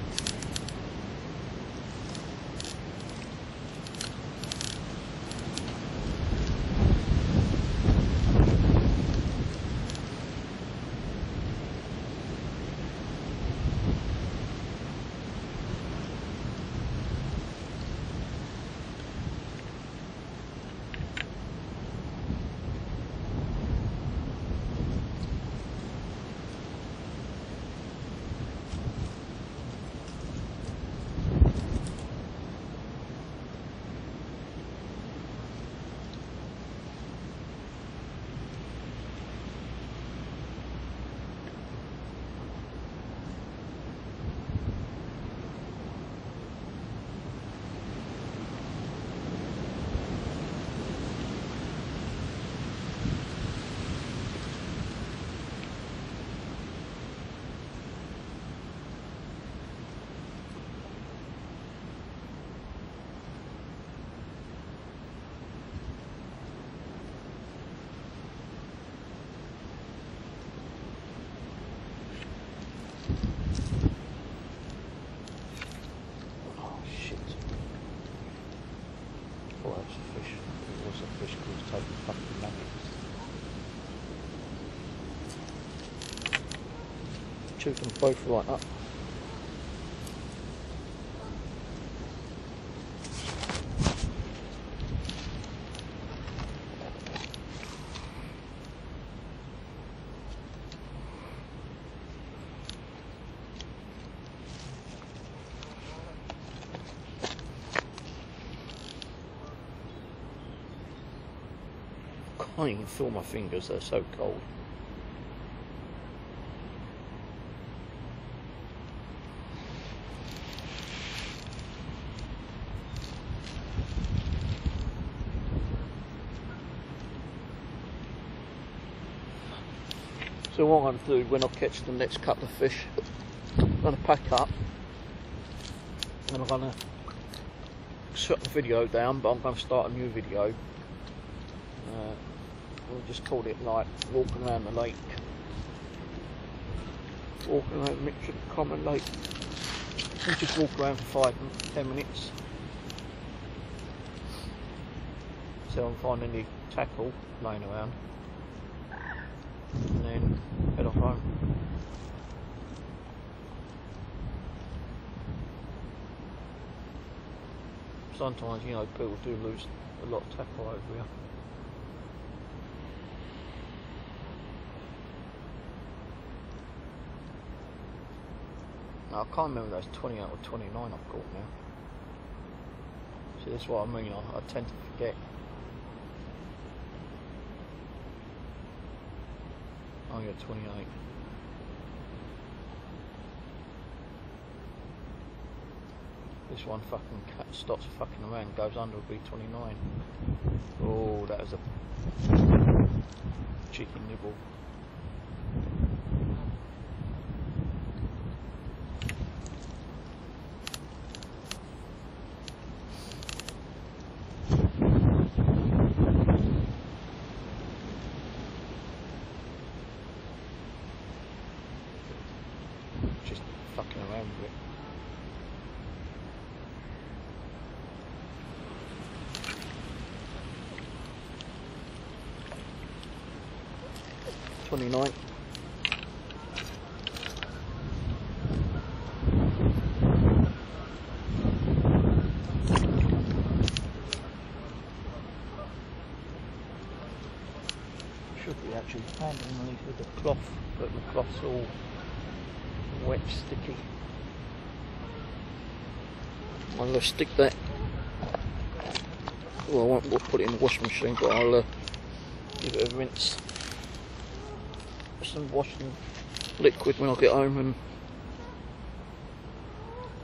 Oh shit. Oh, that's a fish. It was a fish that was taking fucking nuggets. Them both right up. Can't even feel my fingers, they're so cold. So what I'm going to do when I catch the next couple of fish, I'm going to pack up and I'm going to shut the video down, but I'm going to start a new video. Uh, we'll just call it like walking around the lake. Walking around Mitcham Common Lake. We'll just walk around for five, ten minutes. See if I can find any tackle laying around. And then head off home. Sometimes, you know, people do lose a lot of tackle over here. Now, I can't remember those 28 or 29 I've got now. See, that's what I mean, I, I tend to forget. Oh yeah, 28. This one fucking stops fucking around, goes under a B29. Oh, that was a cheeky nibble. Just fucking around with it. Should be actually handling these with the cloth, but the cloth's all wet, sticky. I'm going to stick that. Well, I won't put it in the washing machine, but I'll uh, give it a rinse. Some washing liquid when I get home and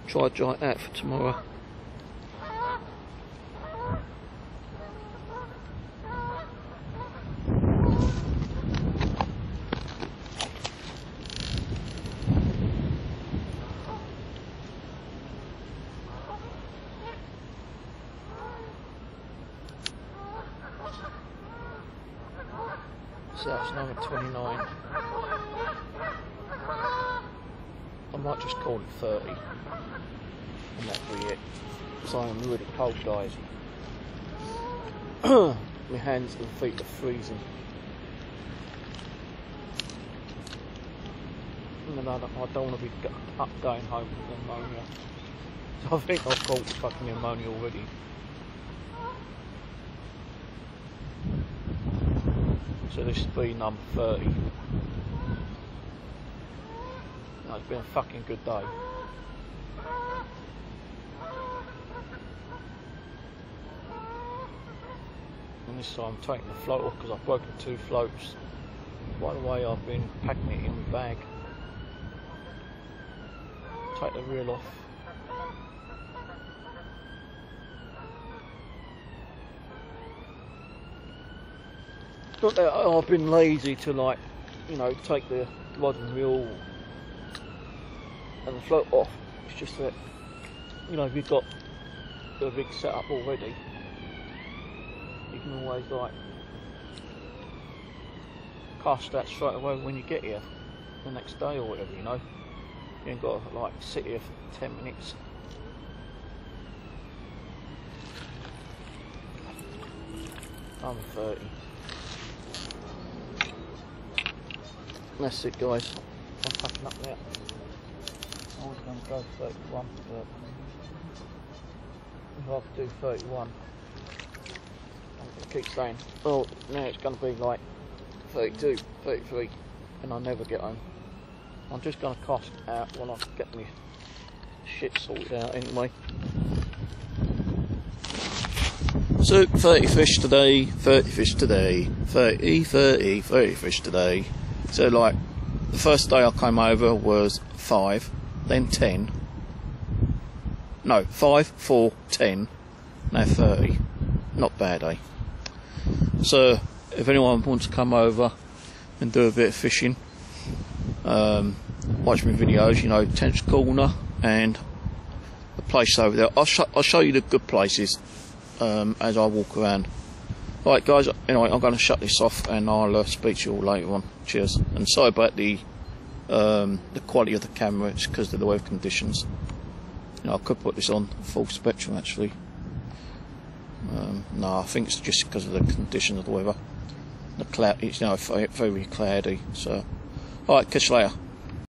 try to dry it out for tomorrow. So that's number 29. I might just call it 30. And that'll be it. So I'm really cold, guys. My hands and feet are freezing. And I don't, I don't want to be up going home with pneumonia. So I think I've caught fucking pneumonia already. So this will be number 30. No, it's been a fucking good day. Time I'm taking the float off because I've broken two floats. By the way, I've been packing it in the bag. Take the reel off. Not that uh, I've been lazy to like, you know, take the rod and reel and the float off. It's just that, you know, if you've got the rig set up already, you can always like cast that straight away when you get here the next day or whatever, you know. You ain't got to like sit here for 10 minutes. I'm 30. That's it, guys. I'm packing up now. I was going to go 31, but if I have to do 31, I'm going keep saying, oh, now it's going to be like 32, 33, and I never get home. I'm just going to cost out when I get my shit sorted out anyway. So 30 fish today, 30 fish today, 30, 30, 30 fish today. So like the first day I came over was 5, then 10. No, 5, 4, 10, now 30. Not bad, eh? So if anyone wants to come over and do a bit of fishing, um, watch my videos, you know, Tench Corner and the place over there. I'll, sh- I'll show you the good places um, as I walk around. Right, guys. Anyway, I'm going to shut this off, and I'll uh, speak to you all later on. Cheers. And sorry about the um, the quality of the camera. It's because of the weather conditions. You know, I could put this on full spectrum actually. Um, no, I think it's just because of the condition of the weather. The cloud, it's know very cloudy. So, all right, catch you later.